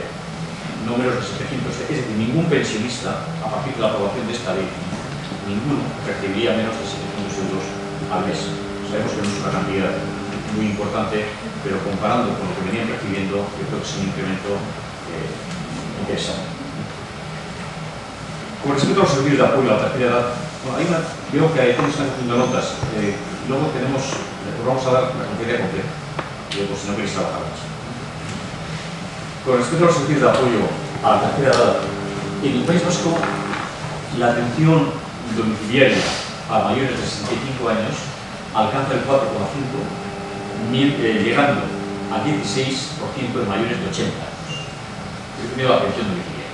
números de 700. Es decir, ningún pensionista, a partir de la aprobación de esta ley, ninguno percibiría menos de 700 euros al mes. Sabemos que no es una cantidad muy importante, pero comparando con lo que venían percibiendo, yo creo que es un incremento eh, interesante. Con respecto a los servicios de apoyo a la tercera edad, bueno, ahí veo que hay todos están haciendo notas. Eh, luego tenemos, les vamos a dar la cantidad completa, por si no queréis trabajar más. Con respecto a los servicios de apoyo a la tercera edad, en el País Vasco la atención domiciliaria a mayores de 65 años alcanza el 4,5, eh, llegando al 16% de mayores de 80 años. Es decir, la atención domiciliaria.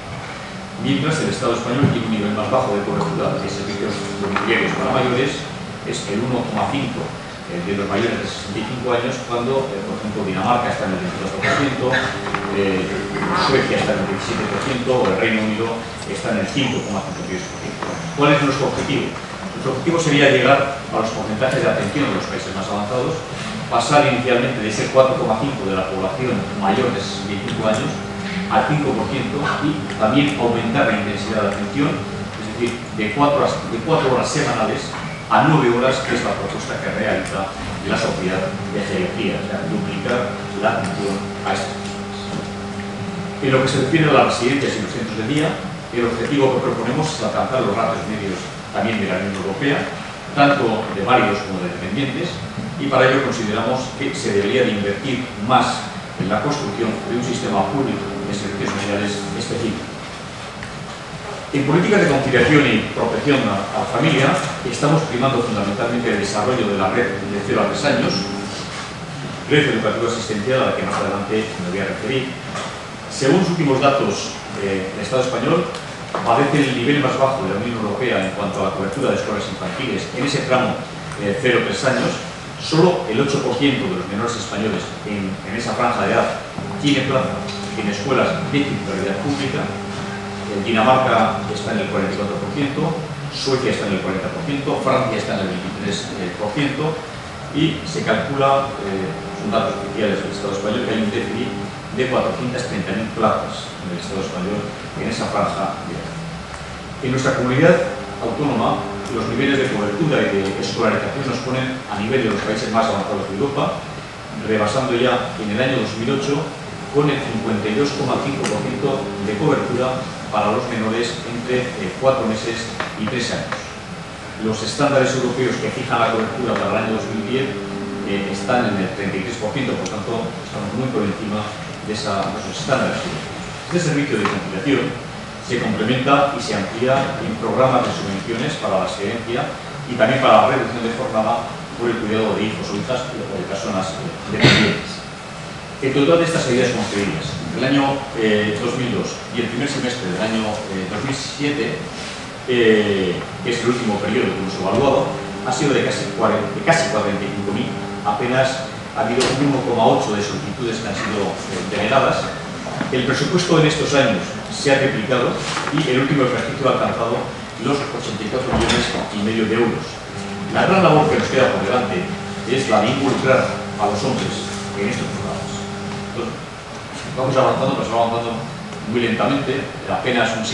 Mientras el Estado español tiene un nivel más bajo de cobertura de servicios domiciliarios para mayores, es el 1,5 eh, de los mayores de 65 años, cuando, eh, por ejemplo, Dinamarca está en el 22%, Suecia está en el 27% o el Reino Unido está en el 5,52%. ¿Cuál es nuestro objetivo? Nuestro objetivo sería llegar a los porcentajes de atención de los países más avanzados, pasar inicialmente de ese 4,5% de la población mayor de 65 años al 5% y también aumentar la intensidad de atención, es decir, de 4 horas, de 4 horas semanales a 9 horas, que es la propuesta que realiza la sociedad de geriatría, o sea, duplicar la atención a estas. En lo que se refiere a las residencias y los centros de día, el objetivo que proponemos es alcanzar los ratios medios también de la Unión Europea, tanto de varios como de dependientes, y para ello consideramos que se debería de invertir más en la construcción de un sistema público de servicios sociales específico. En políticas de conciliación y protección a, la familia estamos primando fundamentalmente el desarrollo de la red de 0 a 3 años, red educativa asistencial a la que más adelante me voy a referir. Según los últimos datos del Estado español, padece el nivel más bajo de la Unión Europea en cuanto a la cobertura de escuelas infantiles en ese tramo de 0-3 años, solo el 8% de los menores españoles en, esa franja de edad tiene plaza en escuelas de titularidad pública. En Dinamarca está en el 44%, Suecia está en el 40%, Francia está en el 23% y se calcula, eh, son datos oficiales del Estado español, que hay un déficit de 430.000 plazas en el Estado español en esa franja de edad. En nuestra comunidad autónoma, los niveles de cobertura y de escolarización nos ponen a nivel de los países más avanzados de Europa, rebasando ya en el año 2008 con el 52,5% de cobertura para los menores entre 4 eh, meses y 3 años. Los estándares europeos que fijan la cobertura para el año 2010 eh, están en el 33%, por tanto estamos muy por encima de, esa, de esos estándares. Este servicio de conciliación se complementa y se amplía en programas de subvenciones para la excedencia y también para la reducción de jornada por el cuidado de hijos o hijas o de personas dependientes. El total de estas ayudas concedidas entre el año eh, 2002 y el primer semestre del año eh, 2007, eh, que es el último periodo que hemos evaluado, ha sido de casi, 40, de casi 45.000, apenas ha habido 1,8 de solicitudes que han sido eh, denegadas. El presupuesto en estos años se ha triplicado y el último ejercicio ha alcanzado los 84 millones y medio de euros. La gran labor que nos queda por delante es la de involucrar a los hombres en estos programas. Vamos avanzando, pero se va avanzando muy lentamente, apenas un 6%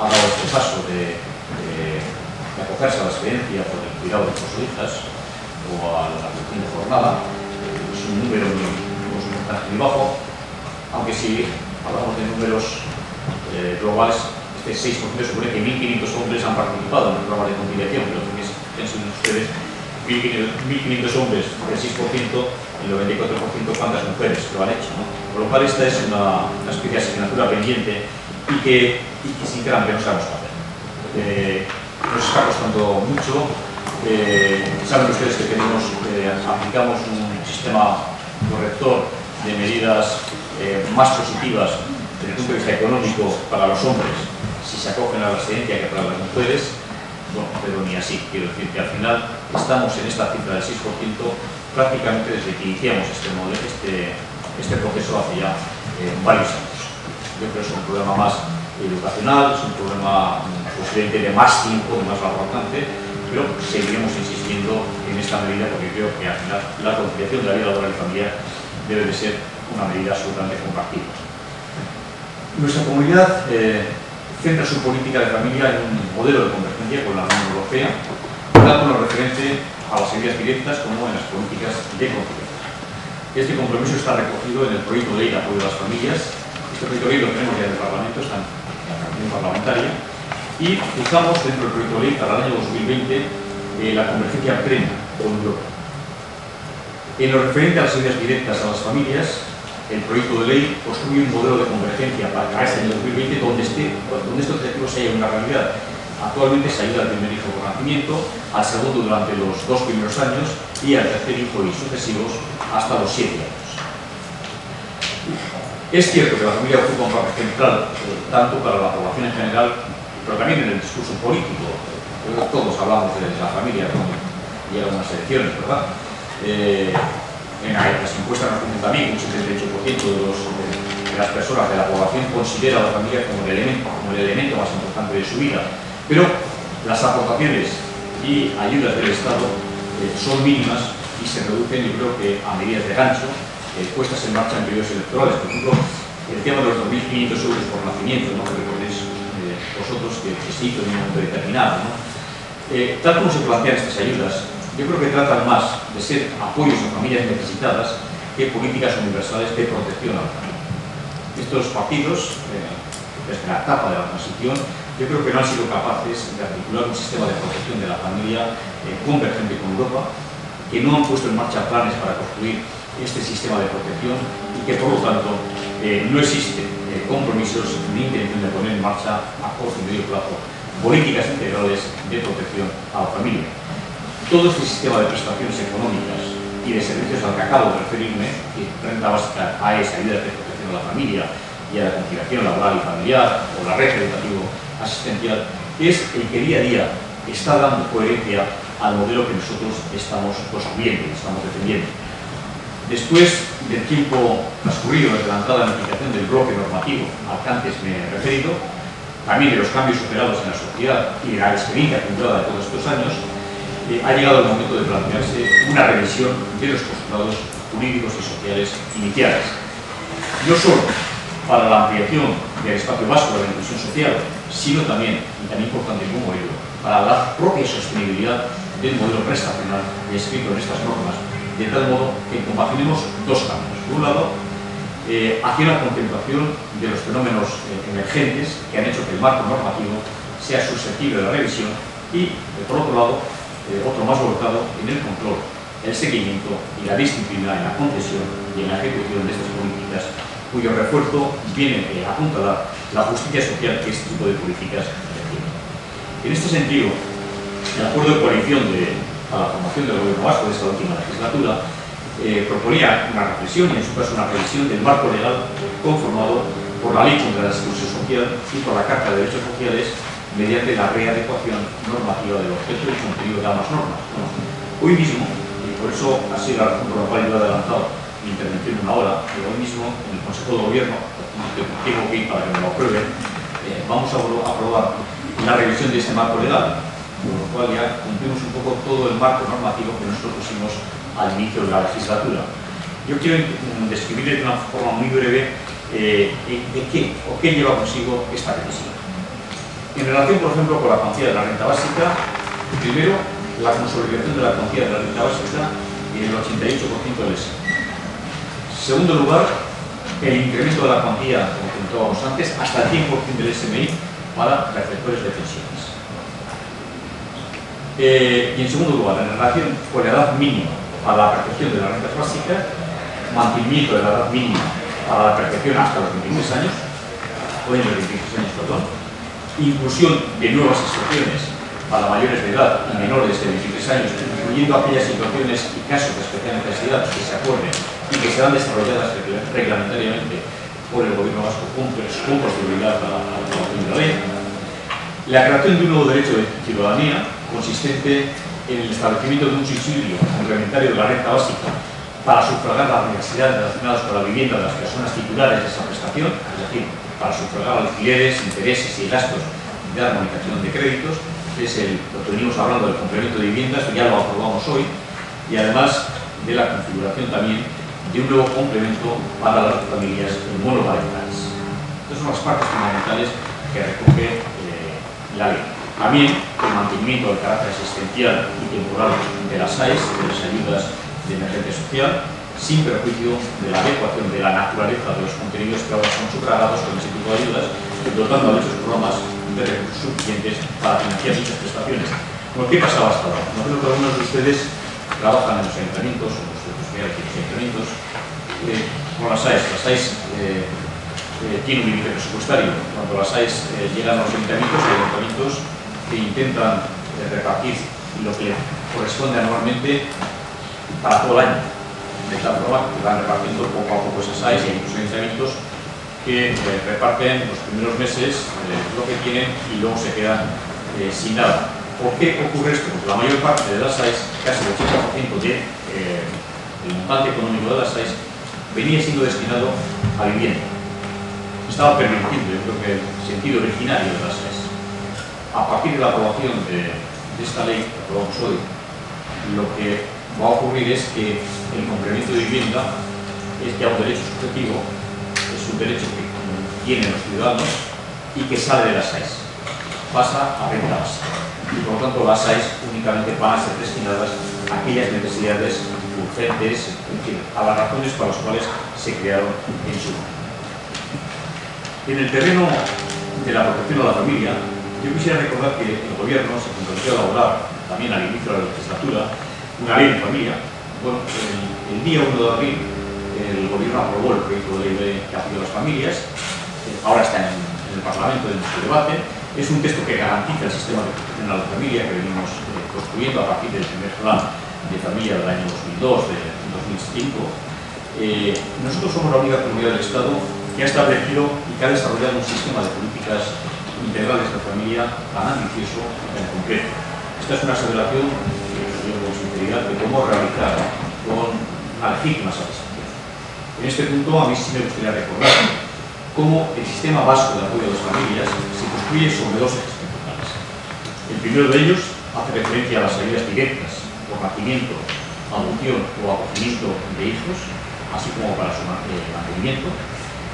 ha dado este paso de, de, de acogerse a la experiencia por el cuidado de sus hijas, a la reducción de jornada, es un número muy, bajo, aunque si hablamos de números eh, globales, este 6% supone que 1.500 hombres han participado en el programa de conciliación, pero piensen ustedes, 1.500 hombres, el 6%, el 94% cuántas mujeres lo han hecho. ¿no? Por lo cual esta es una, una especie de asignatura pendiente y que, y que sinceramente no sabemos hacer. Eh, nos está costando mucho, eh, saben ustedes que tenemos, eh, aplicamos un sistema corrector de medidas eh, más positivas desde el punto de vista económico para los hombres si se acogen a la residencia que para las mujeres, bueno, pero ni así. Quiero decir que al final estamos en esta cifra del 6% prácticamente desde que iniciamos este, modelo, este, este proceso hace ya varios años. Yo creo que es un problema más educacional, es un problema posiblemente de más tiempo, de más alcance, pero seguiremos insistiendo en esta medida porque creo que al final la conciliación de la vida laboral y familiar debe de ser una medida absolutamente compartida. Nuestra comunidad eh, centra su política de familia en un modelo de convergencia con la Unión Europea, tanto en lo referente a las ayudas directas como en las políticas de conciliación. Este compromiso está recogido en el proyecto de ley de apoyo a las familias. Este proyecto de ley lo tenemos ya en el Parlamento, está en la Comisión Parlamentaria, y fijamos dentro del proyecto de ley para el año 2020 eh, la convergencia plena con Europa. En lo referente a las ayudas directas a las familias, el proyecto de ley construye un modelo de convergencia para este año 2020 donde, este, donde este objetivo sea una realidad. Actualmente se ayuda al primer hijo por nacimiento, al segundo durante los dos primeros años y al tercer hijo y sucesivos hasta los siete años. Es cierto que la familia ocupa un papel central eh, tanto para la población en general, pero también en el discurso político. Todos hablamos de la familia cuando llegan unas elecciones, ¿verdad? Eh, en las encuestas nos cuentan también un 78% de, las personas de la población considera a la familia como el, elemento, más importante de su vida. Pero las aportaciones y ayudas del Estado eh, son mínimas y se reducen, yo creo que a medidas de gancho, eh, puestas en marcha en periodos electorales. Por ejemplo, el tema de los 2.500 euros por nacimiento, ¿no? que recordéis vosotros que, que, en un momento determinado. ¿no? Eh, tal como se plantean estas ayudas, yo creo que tratan más de ser apoyos a familias necesitadas que políticas universales de protección a la familia. Estos partidos, eh, desde la etapa de la transición, yo creo que no han sido capaces de articular un sistema de protección de la familia eh, convergente con Europa, que no han puesto en marcha planes para construir este sistema de protección y que por lo tanto eh, no existen eh, compromisos ni intención de poner en marcha a corto y medio plazo políticas integrales de protección a la familia todo este sistema de prestaciones económicas y de servicios al que acabo de referirme, que renta básica a esa ayuda de protección a la familia y a la conciliación laboral y familiar o la red educativo asistencial, es el que día a día está dando coherencia al modelo que nosotros estamos construyendo y estamos defendiendo. Después del tiempo transcurrido desde la entrada en aplicación del bloque normativo al que antes me he referido, también de los cambios operados en la sociedad y de la experiencia acumulada de todos estos años, eh, ha llegado el momento de plantearse una revisión de los postulados jurídicos y sociales iniciales. No solo para la ampliación del espacio básico de la inclusión social, sino también, y tan importante como ello, para la propia sostenibilidad del modelo prestacional escrito en estas normas, de tal modo que compaginemos dos caminos. Por un lado, eh, hacia una contemplación de los fenómenos eh, emergentes que han hecho que el marco normativo sea susceptible de la revisión y, eh, por otro lado, eh, otro más volcado en el control, el seguimiento y la disciplina en la concesión y en la ejecución de estas políticas, cuyo refuerzo viene a apuntalar la justicia social que este tipo de políticas requiere. En este sentido, el acuerdo de coalición de, para la formación del Gobierno Vasco de esta última legislatura eh, proponía una reflexión y en su caso una revisión del marco legal conformado por la Ley contra la Exclusión Social y por la Carta de Derechos Sociales mediante la readecuación normativa del objeto y contenido de ambas normas. Hoy mismo, y por eso ha sido la razón por la cual yo he adelantado mi intervención en una hora, pero hoy mismo en el Consejo de Gobierno, que tengo que ir para que me lo aprueben, eh, vamos a aprobar la revisión de este marco legal, con lo cual ya cumplimos un poco todo el marco normativo que nosotros pusimos al inicio de la legislatura. Yo quiero describirles de una forma muy breve eh, de qué o qué lleva consigo esta revisión. En relación, por ejemplo, con la cuantía de la renta básica, primero, la consolidación de la cuantía de la renta básica en el 88% del SMI. Segundo lugar, el incremento de la cuantía, como comentábamos antes, hasta el 100% del SMI para receptores de pensiones. Eh, y en segundo lugar, en relación con la edad mínima para la percepción de las rentas básicas, mantenimiento de la edad mínima para la percepción hasta los 23 años, o en los 23 años, perdón, inclusión de nuevas excepciones para mayores de edad y menores de 23 años, incluyendo aquellas situaciones y casos de especial necesidad que se acuerden y que serán desarrolladas reglamentariamente por el Gobierno vasco con, con posibilidad a la aprobación de la ley. La creación de un nuevo derecho de ciudadanía consistente en el establecimiento de un subsidio complementario de la renta básica para sufragar las necesidades relacionadas con la vivienda de las personas titulares de esa prestación, es decir, para sufragar alquileres, intereses y gastos de armonización de créditos, es el, lo que venimos hablando del complemento de viviendas, que ya lo aprobamos hoy, y además de la configuración también de un nuevo complemento para las familias monoparentales. Estas son las partes fundamentales que recoge eh, la ley. También el mantenimiento del carácter existencial y temporal de las AES, de las ayudas de emergencia social, sin perjuicio de la adecuación de la naturaleza de los contenidos que ahora son sufragados con este tipo de ayudas, dotando a dichos programas de recursos suficientes para financiar dichas prestaciones. ¿Qué pasaba hasta ahora? Nosotros que algunos de ustedes trabajan en los ayuntamientos, o los de los ayuntamientos, eh, con las AES. Las AES eh, eh, tienen un límite presupuestario. Cuando las AES eh, llegan a los ayuntamientos, hay ayuntamientos que intentan eh, repartir lo que corresponde anualmente para todo el año. De tal forma que van repartiendo poco a poco esas y hay muchos ayuntamientos que eh, reparten los primeros meses eh, lo que tienen y luego se quedan sin nada. ¿Por qué ocurre esto? Porque la mayor parte de las AES, casi el 80% de, eh, del montante económico de las AES, venía siendo destinado a vivienda. Estaba permitiendo, yo creo que el sentido originario de las AES. A partir de la aprobación de, esta ley que aprobamos hoy, lo que va a ocurrir es que el complemento de vivienda es ya un derecho subjetivo, es un derecho que tienen los ciudadanos y que sale de las AES. Pasa a renta básica y por lo tanto las AES únicamente van a ser destinadas a aquellas necesidades urgentes, en fin, a las razones para las cuales se crearon en su. En el terreno de la protección a la familia, yo quisiera recordar que el Gobierno se comprometió a elaborar también al inicio de la legislatura una ley de familia. Bueno, el, día 1 de abril el Gobierno aprobó el proyecto de ley de apoyo a las familias, eh, ahora está en, el Parlamento en su debate, es un texto que garantiza el sistema de protección a la familia que venimos eh, construyendo a partir del primer plan de familia del año 2002, de 2005. Eh, nosotros somos la única comunidad del Estado que ha establecido y que ha desarrollado un sistema de políticas integrales de familia tan ambicioso y tan concreto. Esta es una aseveración que yo digo con sinceridad que podemos realizar con una legítima satisfacción. En este punto a mí sí me gustaría recordar cómo el sistema vasco de apoyo a las familias se construye sobre dos ejes principales. El primero de ellos hace referencia a las ayudas directas por nacimiento, adopción o acogimiento de hijos, así como para su eh, mantenimiento.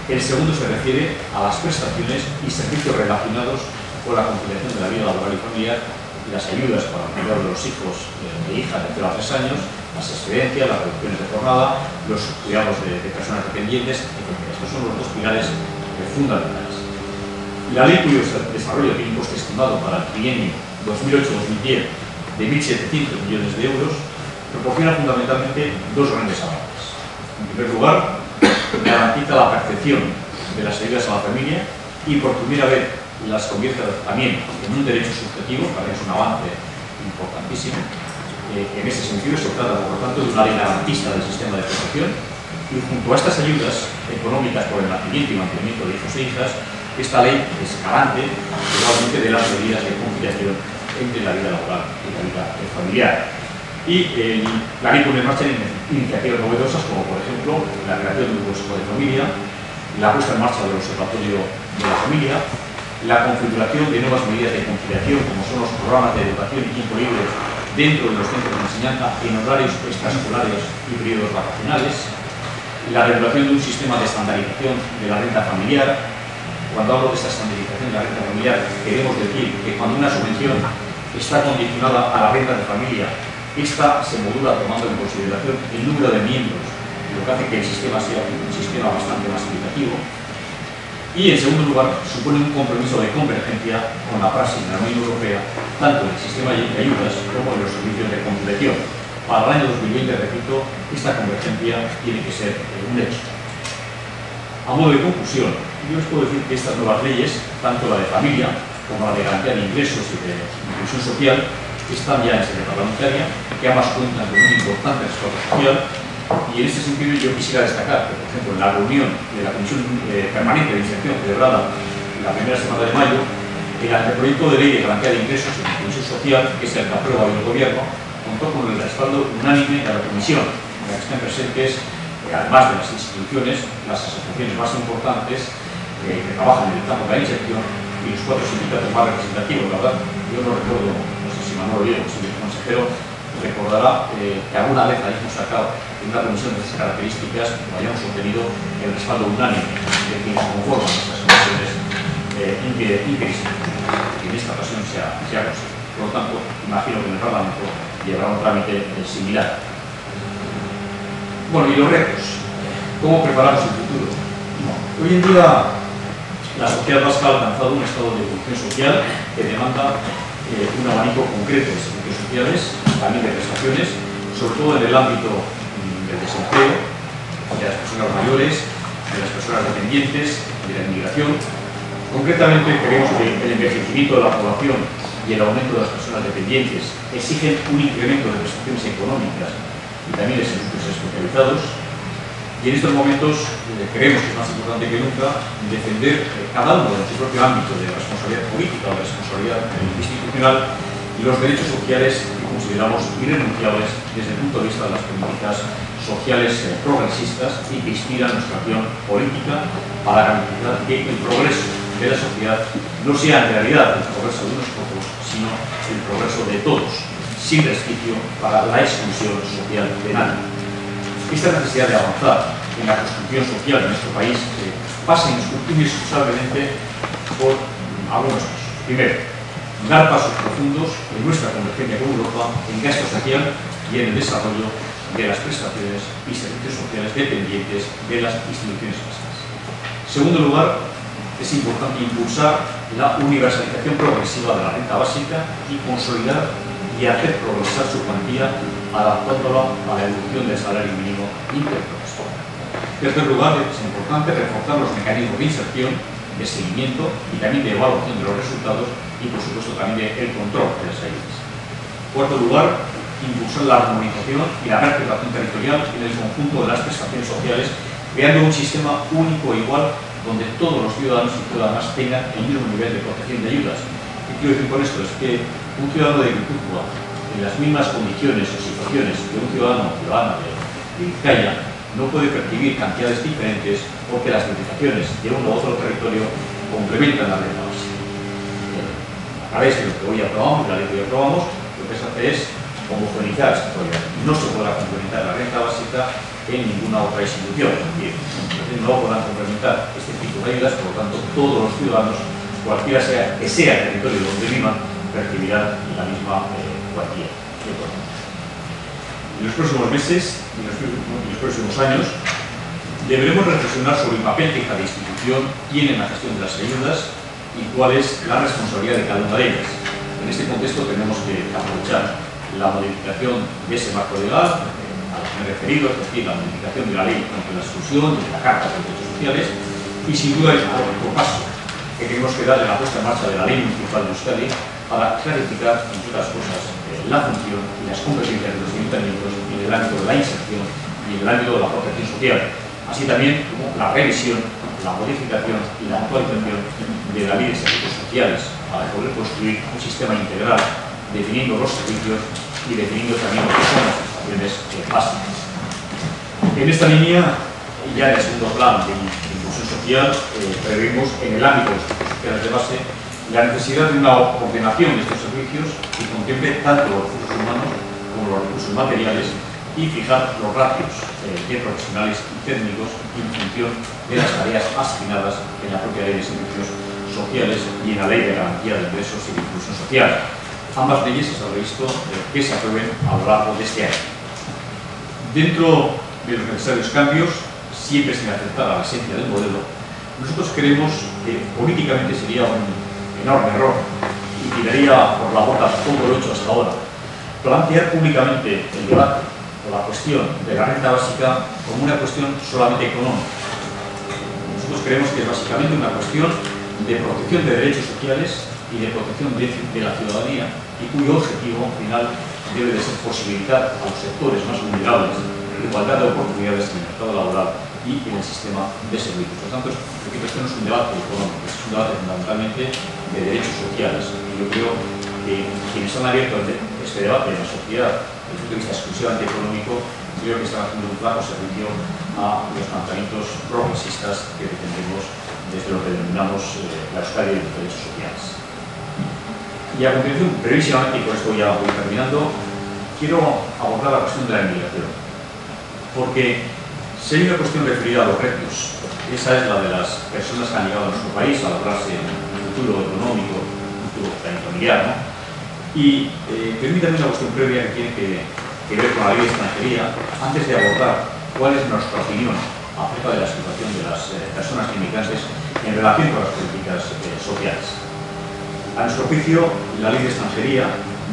El segundo se refiere a las prestaciones y servicios relacionados con la conciliación de la vida laboral y familiar las ayudas para el cuidado de los hijos e hijas de 0 a 3 años, las excedencias, las reducciones de jornada, los cuidados de, de personas dependientes, etc. Estos son los dos pilares fundamentales. La ley cuyo desarrollo tiene un coste estimado para el trienio 2008-2010 de 1.700 millones de euros proporciona fundamentalmente dos grandes avances. En primer lugar, garantiza la percepción de las ayudas a la familia y por primera vez las convierte también en un derecho subjetivo, para es un avance importantísimo. Eh, en ese sentido se trata, por lo tanto, de una ley garantista del sistema de protección y junto a estas ayudas económicas por el nacimiento y mantenimiento de hijos e hijas, esta ley es garante igualmente de las medidas de conciliación entre la vida laboral y la vida familiar. Y la ley pone en marcha iniciativas novedosas como por ejemplo la creación de un consejo de familia, la puesta en marcha del observatorio de la familia, la configuración de nuevas medidas de conciliación como son los programas de educación y tiempo libre dentro de los centros de enseñanza en horarios extraescolares y periodos vacacionales, la regulación de un sistema de estandarización de la renta familiar. Cuando hablo de esta estandarización de la renta familiar, queremos decir que cuando una subvención está condicionada a la renta de familia, esta se modula tomando en consideración el número de miembros, lo que hace que el sistema sea un sistema bastante más equitativo. Y en segundo lugar, supone un compromiso de convergencia con la praxis de la Unión Europea, tanto en el sistema de ayudas como en los servicios de conciliación. Para el año 2020, repito, esta convergencia tiene que ser un hecho. A modo de conclusión, yo os puedo decir que estas nuevas leyes, tanto la de familia como la de garantía de ingresos y de inclusión social, están ya en sede parlamentaria, que ambas cuentan con un importante esfuerzo social y en este sentido yo quisiera destacar que, por ejemplo, en la reunión de la Comisión eh, Permanente de Inserción celebrada la primera semana de mayo, el anteproyecto de ley de garantía de ingresos y de inclusión social, que es el que aprueba el Gobierno, contó con el respaldo unánime de la Comisión, en la que están presentes, eh, además de las instituciones, las asociaciones más importantes eh, que trabajan en el campo de la inserción y los cuatro sindicatos más representativos, ¿verdad? Yo no recuerdo, no Oviedo, si el consejero, recordará eh, que alguna vez hayamos sacado en una comisión de estas características que hayamos obtenido el respaldo unánime de quienes conforman nuestras comisiones eh, y en esta ocasión se ha, se conseguido. Por lo tanto, imagino que en el Parlamento llevará un trámite similar. Bueno, y los retos. ¿Cómo preparamos el futuro? Hoy en día la sociedad vasca ha alcanzado un estado de evolución social que demanda eh, un abanico concreto de servicios sociales, también de prestaciones, sobre todo en el ámbito mm, del desempleo, de las personas mayores, de las personas dependientes, de la inmigración. Concretamente, creemos que el envejecimiento de la población y el aumento de las personas dependientes exigen un incremento de prestaciones económicas y también de servicios especializados. Y en estos momentos eh, creemos que es más importante que nunca defender eh, cada uno de su propio ámbito de responsabilidad política o de responsabilidad institucional y los derechos sociales que consideramos irrenunciables desde el punto de vista de las políticas sociales eh, progresistas y que inspiran nuestra acción política para garantizar que el progreso de la sociedad no sea en realidad el progreso de unos pocos, sino el progreso de todos, sin resquicio para la exclusión social de nadie. Esta necesidad de avanzar en la construcción social de nuestro país eh, pasa inexcusablemente por algunos pasos. Primero, dar pasos profundos en nuestra convergencia con Europa en gasto social y en el desarrollo de las prestaciones y servicios sociales dependientes de las instituciones básicas. En segundo lugar, es importante impulsar la universalización progresiva de la renta básica y consolidar y hacer progresar su cuantía adaptándola a la evolución del salario mínimo interprofesional. En tercer lugar, es importante reforzar los mecanismos de inserción, de seguimiento y también de evaluación de los resultados y, por supuesto, también del control de las ayudas. Cuarto lugar, impulsar la armonización y la vertebración territorial en el conjunto de las prestaciones sociales, creando un sistema único e igual donde todos los ciudadanos y ciudadanas tengan el mismo nivel de protección de ayudas. ¿Qué quiero decir con esto? Es que un ciudadano de Guipúzcoa, en las mismas condiciones o situaciones que un ciudadano o ciudadana de, Vizcaya, no puede percibir cantidades diferentes porque las limitaciones de uno u otro territorio complementan la renta básica. A través de lo que hoy aprobamos, la ley que hoy aprobamos, lo que se hace es homogeneizar esta realidad. No se podrá complementar la renta básica en ninguna otra institución. no podrán complementar este tipo de ayudas, por lo tanto, todos los ciudadanos, cualquiera sea que sea el territorio donde vivan, percibirán la misma eh. En los próximos meses y en los, próximos años deberemos reflexionar sobre el papel que cada institución tiene en la gestión de las ayudas y cuál es la responsabilidad de cada una de ellas. En este contexto tenemos que aprovechar la modificación de ese marco legal, me he referido, es decir, la modificación de la ley contra la exclusión, de la Carta de Derechos Sociales, y sin duda es un paso que tenemos que dar en la puesta en marcha de la ley municipal de Euskadi para clarificar, entre otras cosas, eh, la función y las competencias de los ayuntamientos en el ámbito de la inserción y en el ámbito de la protección social, así también como la revisión, la modificación y la actualización de la ley de servicios sociales para poder construir un sistema integral definiendo los servicios y definiendo también lo que son las básicas. En esta línea, ya en el segundo plan de, inclusión social, eh, previmos en el ámbito de servicios sociales de base la necesidad de una ordenación de estos servicios que contemple tanto los recursos humanos como los recursos materiales y fijar los ratios eh, de profesionales y técnicos en función de las tareas asignadas en la propia ley de servicios sociales y en la ley de garantía de ingresos y de inclusión social. Ambas leyes está previsto eh, que se aprueben a lo largo de este año. Dentro de los necesarios cambios, siempre sin aceptar a la esencia del modelo, nosotros creemos que políticamente sería un enorme error y tiraría por la boca todo lo hecho hasta ahora. Plantear públicamente el debate o la cuestión de la renta básica como una cuestión solamente económica. Nosotros creemos que es básicamente una cuestión de protección de derechos sociales y de protección de, la ciudadanía y cuyo objetivo final debe de ser posibilitar a los sectores más vulnerables igualdad de oportunidades en el mercado laboral y en el sistema de servicios. Por tanto, repito, esto no es un debate económico, es un debate fundamentalmente de derechos sociales. Y yo creo que quienes han abierto este debate en la sociedad desde el punto de vista exclusivamente económico, creo que están haciendo un flaco servicio a los planteamientos progresistas que defendemos desde lo que denominamos eh, la Euskadi de los derechos sociales. Y a continuación, brevísimamente, y con esto ya voy terminando, quiero abordar la cuestión de la inmigración. Porque si hay una cuestión referida a los retos, esa es la de las personas que han llegado a nuestro país a labrarse un futuro económico, un futuro familiar, ¿no? Y eh, permítame una cuestión previa que tiene que, que ver con la ley de extranjería, antes de abordar cuál es nuestra opinión acerca de la situación de las eh, personas inmigrantes en relación con las políticas eh, sociales. A nuestro juicio, la ley de extranjería,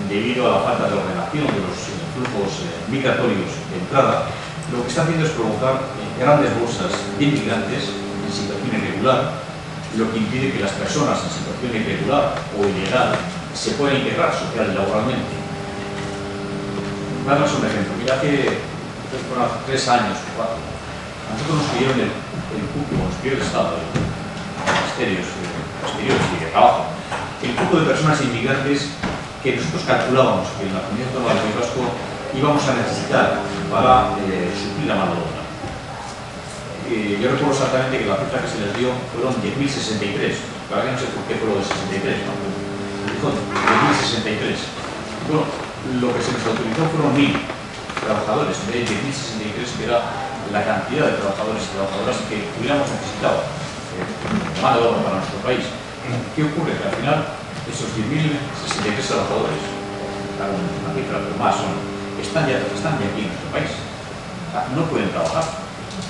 debido a la falta de ordenación de los eh, flujos migratorios de entrada, lo que está haciendo es provocar grandes bolsas de inmigrantes en situación irregular, lo que impide que las personas en situación irregular o ilegal se puedan integrar social y laboralmente. A un ejemplo. Mira hace tres años o cuatro, nosotros nos pidieron el, el cupo, nos pidió el Estado, el Ministerios Exteriores y de Trabajo, el cupo de personas inmigrantes que nosotros calculábamos que en la Comunidad Autónoma del País Vasco íbamos a necesitar para eh, suplir la mano de obra. Eh, yo recuerdo exactamente que la cifra que se les dio fueron 10.063, para que no sé por qué fue lo de 63, ¿no? Dijo 10.063. Bueno, lo que se nos autorizó fueron 1.000 trabajadores, en vez de 10.063, que era la cantidad de trabajadores y trabajadoras que hubiéramos necesitado eh, mano de obra para nuestro país. ¿Qué ocurre? Que al final esos 10.063 trabajadores, claro, una cifra, pero más son, están ya, están ya aquí en nuestro país. No pueden trabajar,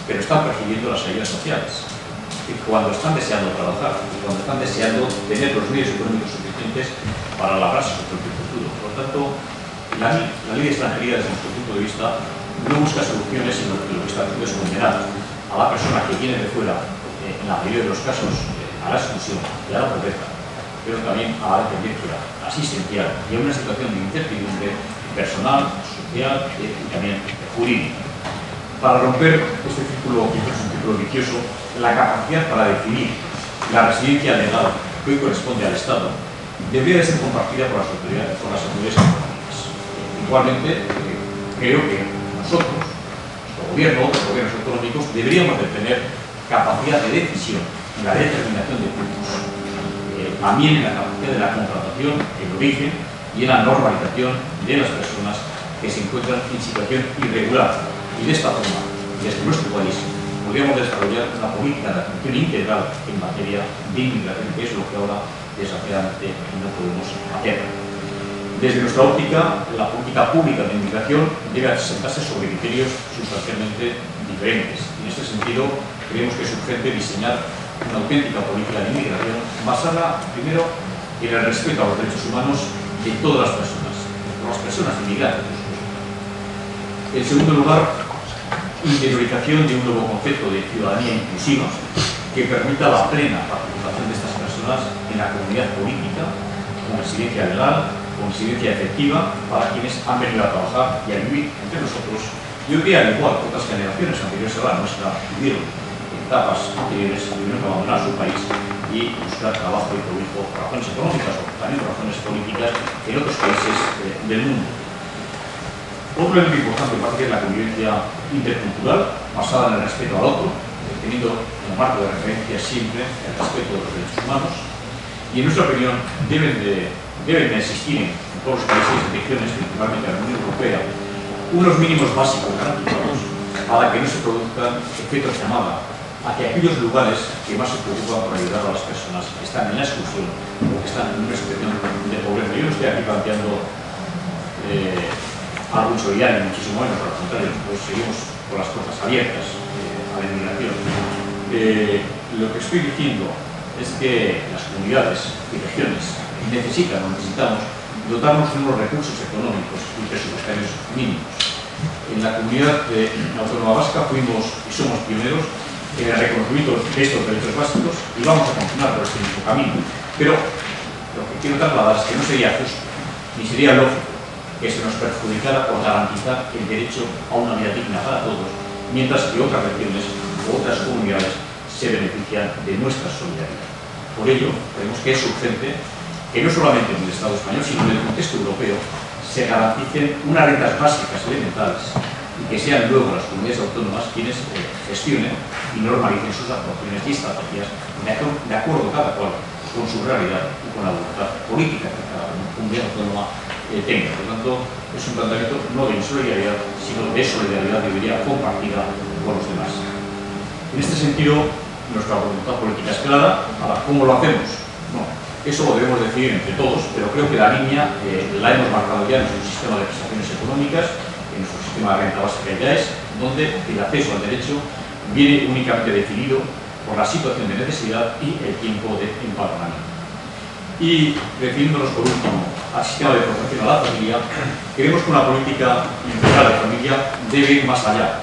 pero están percibiendo las ayudas sociales. Y cuando están deseando trabajar, cuando están deseando tener los medios económicos suficientes para labrarse su propio futuro. Por lo tanto, la, la ley de extranjería, desde nuestro punto de vista, no busca soluciones, sino que lo que está haciendo es condenar a la persona que viene de fuera, eh, en la mayoría de los casos, eh, a la exclusión y a la pobreza, pero también a la dependencia asistencial y a una situación de incertidumbre personal, y también jurídica. Para romper este círculo, que es un círculo vicioso, la capacidad para definir la residencia legal que hoy corresponde al Estado debería de ser compartida por las autoridades, por las autoridades Igualmente, eh, creo que nosotros, nuestro gobierno, otros gobiernos autonómicos, deberíamos de tener capacidad de decisión en la determinación de puntos. Eh, también en la capacidad de la contratación, el origen y en la normalización de las personas que se encuentran en situación irregular. Y de esta forma, desde nuestro país, podríamos desarrollar una política de atención integral en materia de inmigración, que es lo que ahora desgraciadamente no podemos hacer. Desde nuestra óptica, la política pública de inmigración debe asentarse sobre criterios sustancialmente diferentes. En este sentido, creemos que es urgente diseñar una auténtica política de inmigración basada, primero, en el respeto a los derechos humanos de todas las personas, de las personas inmigrantes. En segundo lugar, interiorización de un nuevo concepto de ciudadanía inclusiva que permita la plena participación de estas personas en la comunidad política, con residencia legal, coincidencia efectiva para quienes han venido a trabajar y a vivir entre nosotros y hoy día, al igual que otras generaciones anteriores a la nuestra, vivieron etapas anteriores, tuvieron que abandonar su país y buscar trabajo y cobijo por razones económicas o también por razones políticas en otros países eh, del mundo. Otro elemento importante parece que es la convivencia intercultural basada en el respeto al otro, teniendo como marco de referencia siempre el respeto de los derechos humanos y en nuestra opinión deben de deben de existir en todos los países de regiones, principalmente en la Unión Europea, unos mínimos básicos garantizados para que no se produzcan efectos llamada a que aquellos lugares que más se preocupan por ayudar a las personas que están en la exclusión o que están en una situación de pobreza. Yo no estoy aquí planteando eh, algo insolidario, muchísimo menos, al contrario, pues seguimos con las puertas abiertas eh, a la inmigración. Eh, lo que estoy diciendo es que las comunidades y regiones necesitan o necesitamos dotarnos de unos recursos económicos y presupuestarios mínimos. En la comunidad autónoma vasca fuimos y somos pioneros en el reconocimiento de estos derechos básicos y vamos a continuar por este mismo camino. Pero lo que quiero trasladar es que no sería justo ni sería lógico que se nos perjudicara por garantizar el derecho a una vida digna para todos, mientras que otras regiones u otras comunidades se benefician de nuestra solidaridad. Por ello, creemos que es urgente que no solamente en el Estado español, sino en el contexto europeo, se garanticen unas rentas básicas elementales y que sean luego las comunidades autónomas quienes eh, gestionen y normalicen sus actuaciones y estrategias de acuerdo cada cual con su realidad y con la voluntad política que cada comunidad autónoma eh, tenga. Por lo tanto, es un planteamiento no de insolidaridad, sino de solidaridad debería compartida con los demás. En este sentido, nuestra voluntad política es clara. Ahora, ¿cómo lo hacemos? No, eso lo debemos decidir entre todos, pero creo que la línea eh, la hemos marcado ya en nuestro sistema de prestaciones económicas, en nuestro sistema de renta básica ya es, donde el acceso al derecho viene únicamente definido por la situación de necesidad y el tiempo de empadronamiento. Y refiriéndonos por último al sistema de protección a la familia, creemos que una política integral de familia debe ir más allá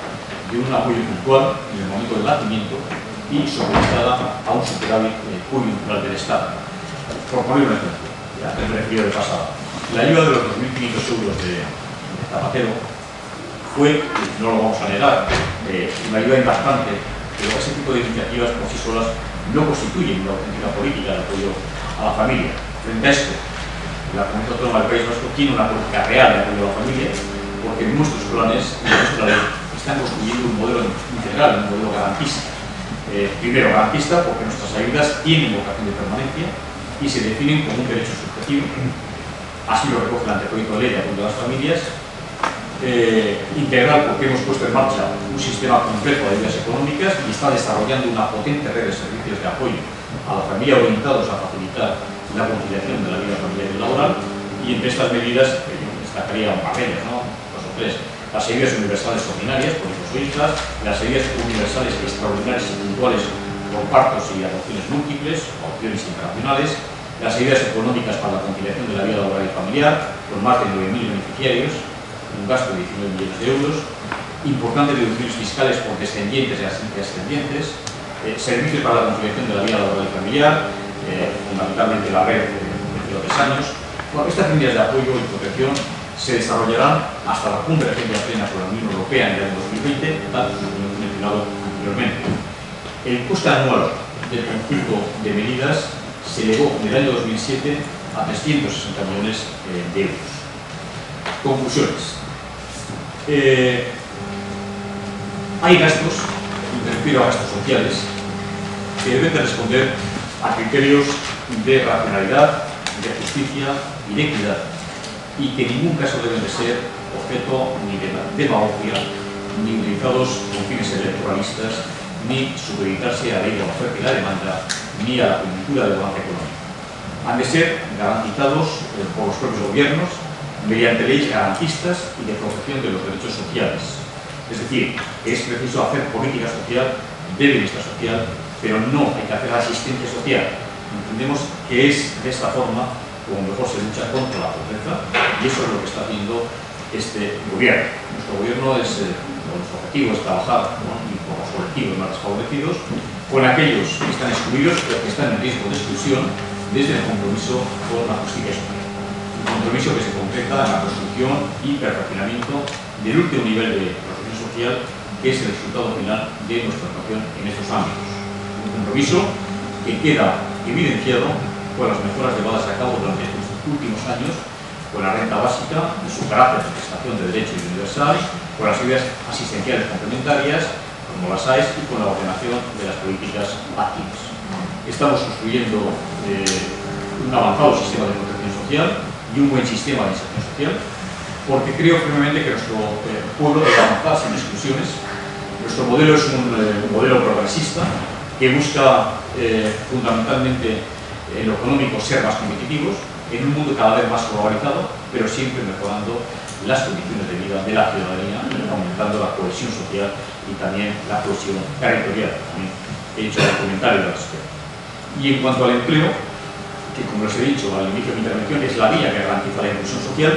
de un apoyo puntual en el momento del nacimiento y solicitada a un superávit eh, coyuntural del Estado. Por poner un ejemplo, ya te he referido de pasado, la ayuda de los 2.500 euros de, de Zapatero fue, no lo vamos a negar, eh, una ayuda impactante, pero ese tipo de iniciativas por sí solas no constituyen una auténtica política de apoyo a la familia. Frente a esto, la Comunidad Autónoma del País Vasco tiene una política real de apoyo a la familia, porque nuestros planes nuestra ley están construyendo un modelo integral, un modelo garantista. Eh, primero, garantista porque nuestras ayudas tienen vocación de permanencia y se definen como un derecho subjetivo. Así lo recoge el anteproyecto de ley de apoyo a las familias eh, integral porque hemos puesto en marcha un sistema completo de ayudas económicas y está desarrollando una potente red de servicios de apoyo a la familia orientados a facilitar la conciliación de la vida familiar y laboral y entre estas medidas, yo destacaría un ellas, ¿no? dos o tres, las ayudas universales ordinarias por hijas, las ayudas universales extraordinarias y puntuales por partos y adopciones múltiples, opciones internacionales, las ayudas económicas para la conciliación de la vida laboral y familiar, con más de 9.000 beneficiarios, un gasto de 19 millones de euros, importantes deducciones fiscales por descendientes y ascendientes, eh, servicios para la conciliación de la vida laboral y familiar, eh, fundamentalmente la red de 23 años. Bueno, estas líneas de apoyo y protección se desarrollarán hasta la cumbre de agenda plena por la Unión Europea en el año 2020, tal como mencionado anteriormente. El coste anual del conjunto de medidas se elevó en el año 2007 a 360 millones eh, de euros. Conclusiones. Eh, hay gastos, y me refiero a gastos sociales, que deben de responder a criterios de racionalidad, de justicia y de equidad, y que en ningún caso deben de ser objeto ni de demagogia, ni utilizados con fines electoralistas, ni supeditarse a la ley de la oferta y la demanda, ni a la coyuntura de balance económico. Han de ser garantizados eh, por los propios gobiernos mediante leyes garantistas y de protección de los derechos sociales. Es decir, es preciso hacer política social de bienestar social, pero no hay que hacer asistencia social. Entendemos que es de esta forma como mejor se lucha contra la pobreza y eso es lo que está haciendo este gobierno. Nuestro gobierno es, eh, nuestro objetivo es trabajar por los colectivos más desfavorecidos con aquellos que están excluidos o que están en riesgo de exclusión desde el compromiso con la justicia social compromiso que se concreta en la construcción y perfeccionamiento del último nivel de protección social, que es el resultado final de nuestra actuación en estos ámbitos. Un compromiso que queda evidenciado por las mejoras llevadas a cabo durante estos últimos años con la renta básica, en su carácter de prestación de derecho universal, con las ayudas asistenciales complementarias, como las AES, y con la ordenación de las políticas activas. Estamos construyendo eh, un avanzado sistema de protección social y un buen sistema de inserción social, porque creo firmemente que nuestro eh, pueblo debe avanzar sin exclusiones. Nuestro modelo es un eh, modelo progresista que busca eh, fundamentalmente en lo económico ser más competitivos, en un mundo cada vez más globalizado, pero siempre mejorando las condiciones de vida de la ciudadanía, aumentando la cohesión social y también la cohesión territorial. También he hecho el comentario al respecto. Y en cuanto al empleo, que como les he dicho al inicio de mi intervención es la vía que garantiza la inclusión social,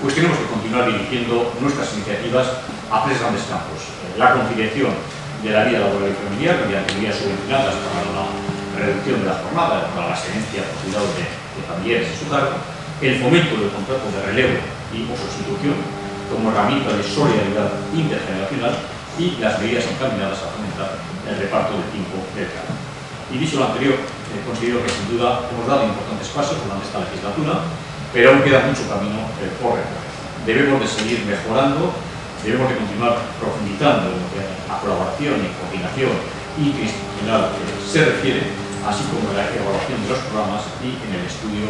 pues tenemos que continuar dirigiendo nuestras iniciativas a tres grandes campos. La conciliación de la vida laboral y familiar mediante medidas subvencionadas para la reducción de la jornada, para la excelencia por cuidado de, de familiares en su cargo, el fomento del contrato de relevo y o sustitución como herramienta de solidaridad intergeneracional y las medidas encaminadas a fomentar el reparto del tiempo del trabajo. Y dicho lo anterior, eh, considero que sin duda hemos dado importantes pasos durante esta legislatura, pero aún queda mucho camino eh, por recorrer. Debemos de seguir mejorando
debemos de continuar profundizando en lo que la colaboración y coordinación interinstitucional se refiere, así como en la evaluación de los programas y en el estudio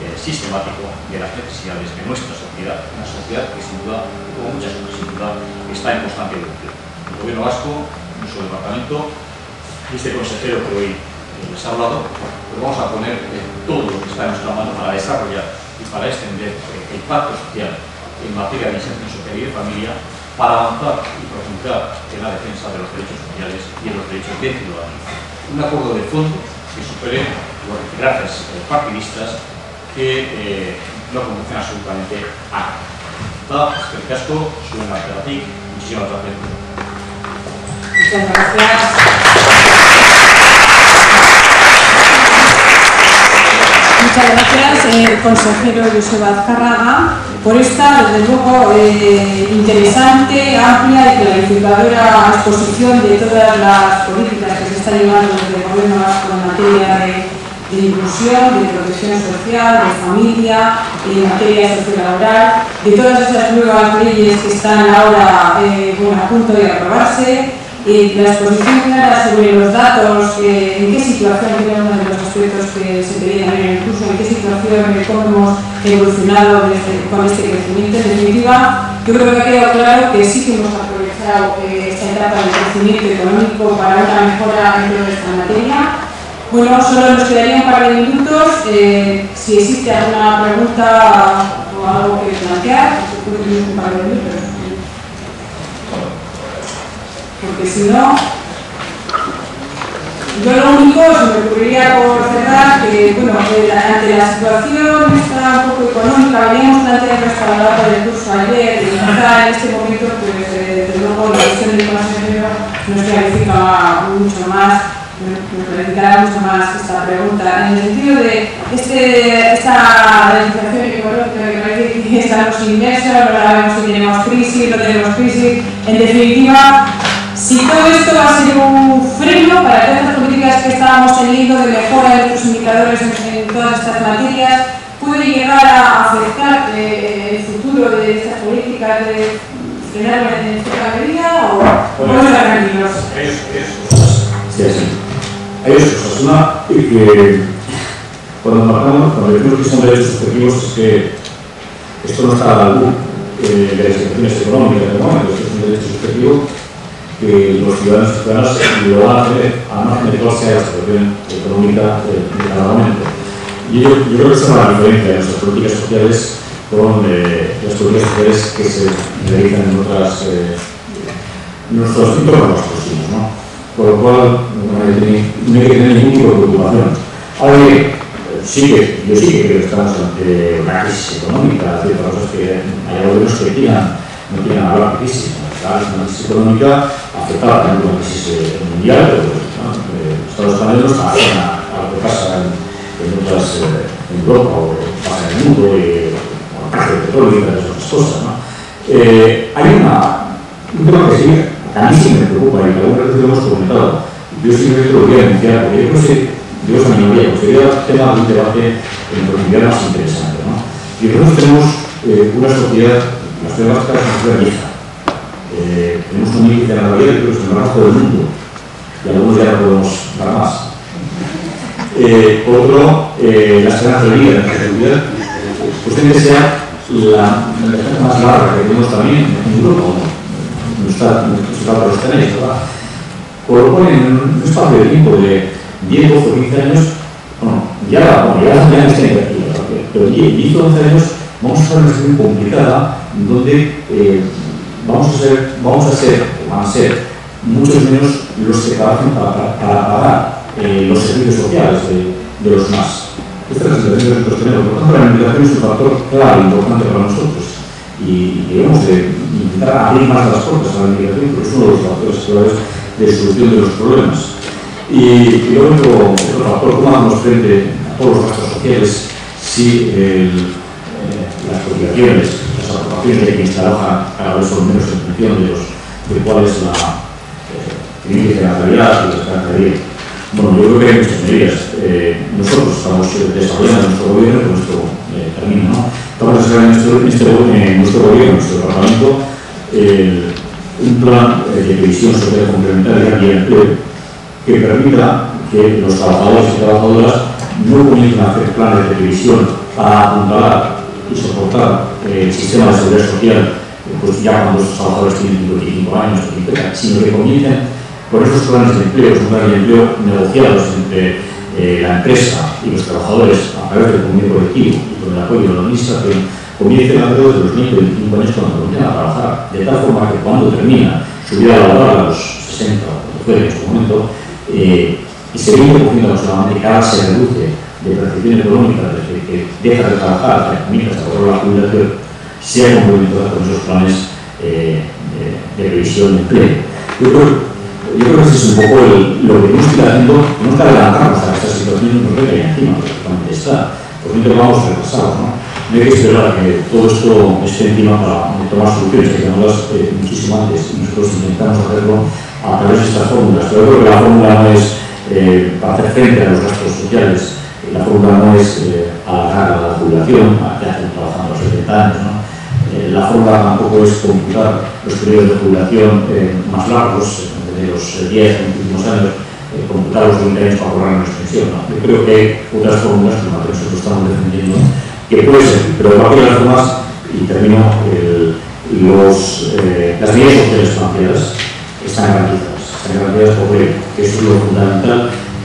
eh, sistemático de las necesidades de nuestra sociedad, una sociedad que sin duda, como muchas otras sin duda, está en constante evolución. El Gobierno vasco, nuestro departamento este consejero que hoy eh, les ha hablado, pues vamos a poner eh, todo lo que está en nuestra mano para desarrollar y para extender el pacto social en materia de inserción social y de familia para avanzar y profundizar en la defensa de los derechos sociales y de los derechos de ciudadanía. Un acuerdo de fondo que supere los gracias partidistas que eh, no conducen absolutamente a nada. El casco, suben ti. Muchísimas.
Muchas gracias. Muchas gracias, eh, consejero Joseba Azcárraga, por esta, desde luego, eh, interesante, amplia y clarificadora exposición de todas las políticas que se están llevando desde el Gobierno vasco en materia de, de inclusión, de protección social, de familia, en materia sociolaboral, de todas esas nuevas leyes que están ahora eh, bueno, a punto de aprobarse, eh, la exposición clara sobre los datos, eh, en qué situación, que era uno de los aspectos que se pedían en el curso, en qué situación, de cómo hemos evolucionado desde, con este crecimiento. En definitiva, yo creo que ha quedado claro que sí que hemos aprovechado eh, esta etapa de crecimiento económico para una mejora en toda esta materia. Bueno, solo nos quedaría un par de minutos. Eh, si existe alguna pregunta o algo que plantear, pues un par de minutos porque si no, yo lo único se me ocurriría por cerrar que, bueno, ante la situación está poco económica, veníamos planteando hasta la del curso ayer y quizá en este momento, pues eh, desde luego la visión del consejero nos clarifica mucho más nos clarificará mucho más esta pregunta. En el sentido de este, esta legislación económica que parece que estamos inmersos, no sabemos si tenemos crisis, no tenemos crisis, en definitiva, si todo esto va a ser un freno para todas las políticas que estábamos teniendo de mejora de los indicadores en, todas estas materias, puede llegar a afectar eh, el futuro de estas políticas de frenar en cierta medida o
bueno,
podemos tranquilos.
Hay dos cosas. Sí, sí. Hay dos cosas. Una, que cuando marcamos, cuando decimos que son derechos subjetivos, es que esto no está a la luz eh, de las situaciones económicas del momento, esto es un derecho subjetivo que los ciudadanos y ciudadanas lo van a hacer margen de cuál sea la situación económica de, cada momento. Y yo, creo que esa es la diferencia de nuestras políticas sociales con eh, las políticas sociales que se realizan en otras eh, en nuestros entornos próximos, ¿no? Por lo cual no hay, no hay que tener ningún tipo de preocupación. Ahora bien, sí que, yo sí que creo que estamos ante una crisis económica, que hay gobiernos que quieran, no hablar de crisis, la crisis económica afectada también por la crisis eh, mundial, pero ¿no? eh, Estados Unidos afectan a, a, lo que pasa en, en otras, eh, en Europa o pasa en el mundo, y, con la parte del petróleo y todas otras cosas. ¿no? Eh, hay una, un tema que sí, a mí sí me preocupa y que algunas veces lo hemos comentado. Yo simplemente lo voy a anunciar, porque yo creo que Dios pues sería el tema de un debate en profundidad más interesante. ¿no? Y nosotros tenemos eh, una sociedad, la sociedad vasca es una sociedad vieja, eh, tenemos un índice de natalidad que es el más del mundo y algunos ya no podemos dar más. Eh, otro, eh, la esperanza de vida, la seguridad, pues que ser la, la más larga que tenemos también en Europa, no está, no está para los tenéis, ¿verdad? Por lo cual, en un espacio de tiempo de 10, 12 o 15 años, bueno, ya, bueno, ya, ya está aquí, pero 10, 10 o 11 años vamos a estar en una situación complicada donde eh, vamos a ser, vamos a ser, van a ser muchos menos los que trabajen para, para, pagar eh, los servicios sociales de, de, los más. Esta es la situación que nosotros tenemos. Por tanto, la migración es un factor clave, importante para nosotros. Y, debemos de intentar abrir más las puertas a la migración porque es uno de los factores claves de solución de los problemas. Y, y otro, otro factor, cómo hacemos frente a todos los gastos sociales si eh, las obligaciones aportaciones de cada vez son menos en función de, los, de cuál es la eh, índice de natalidad y la de vida. Bueno, yo creo que hay muchas medidas. Eh, nosotros estamos desarrollando nuestro gobierno, nuestro eh, término, ¿no? Estamos desarrollando en, este, en, nuestro gobierno, nuestro departamento, un plan de previsión social complementaria que permita que los trabajadores y trabajadoras no comiencen a hacer planes de previsión para apuntalar y soportar el sistema de seguridad social pues ya cuando los trabajadores tienen 55 años, sino que comiencen con esos planes de empleo, son planes de empleo negociados entre eh, la empresa y los trabajadores a través del convenio colectivo y con el apoyo de la administración, comiencen alrededor de los 20 25 años cuando comienzan a trabajar, de tal forma que cuando termina su vida laboral a los 60 o fue en su momento, eh, y se viene cogiendo aproximadamente cada se reduce de percepción económica desde que de trabajar que comienza a cobrar la jubilación, sea complementada con esos planes eh, de, de, previsión de empleo. Yo creo, yo creo que ese es un poco el, lo que tenemos que ir haciendo, no está adelantamos a esta situación nos ve encima, porque está, por lo vamos retrasados, ¿no? No hay que esperar que todo esto esté encima para tomar soluciones, que tenemos eh, muchísimo antes, y nosotros intentamos hacerlo a través de estas fórmulas. Pero yo creo que la fórmula no es eh, para hacer frente a los gastos sociales, la fórmula no es eh, alargar la jubilación, a que trabajando los 70 años, eh, la fórmula tampoco es computar los periodos de jubilación eh, más largos, de los 10 últimos años, eh, computar los 20 años para cobrar una extensión. Yo creo que hay otras fórmulas, como la que nosotros estamos defendiendo, que puede ser, pero de cualquier las formas, y termino, eh, las medidas sociales financieras están garantizadas, están garantizadas por ley, que eso es lo fundamental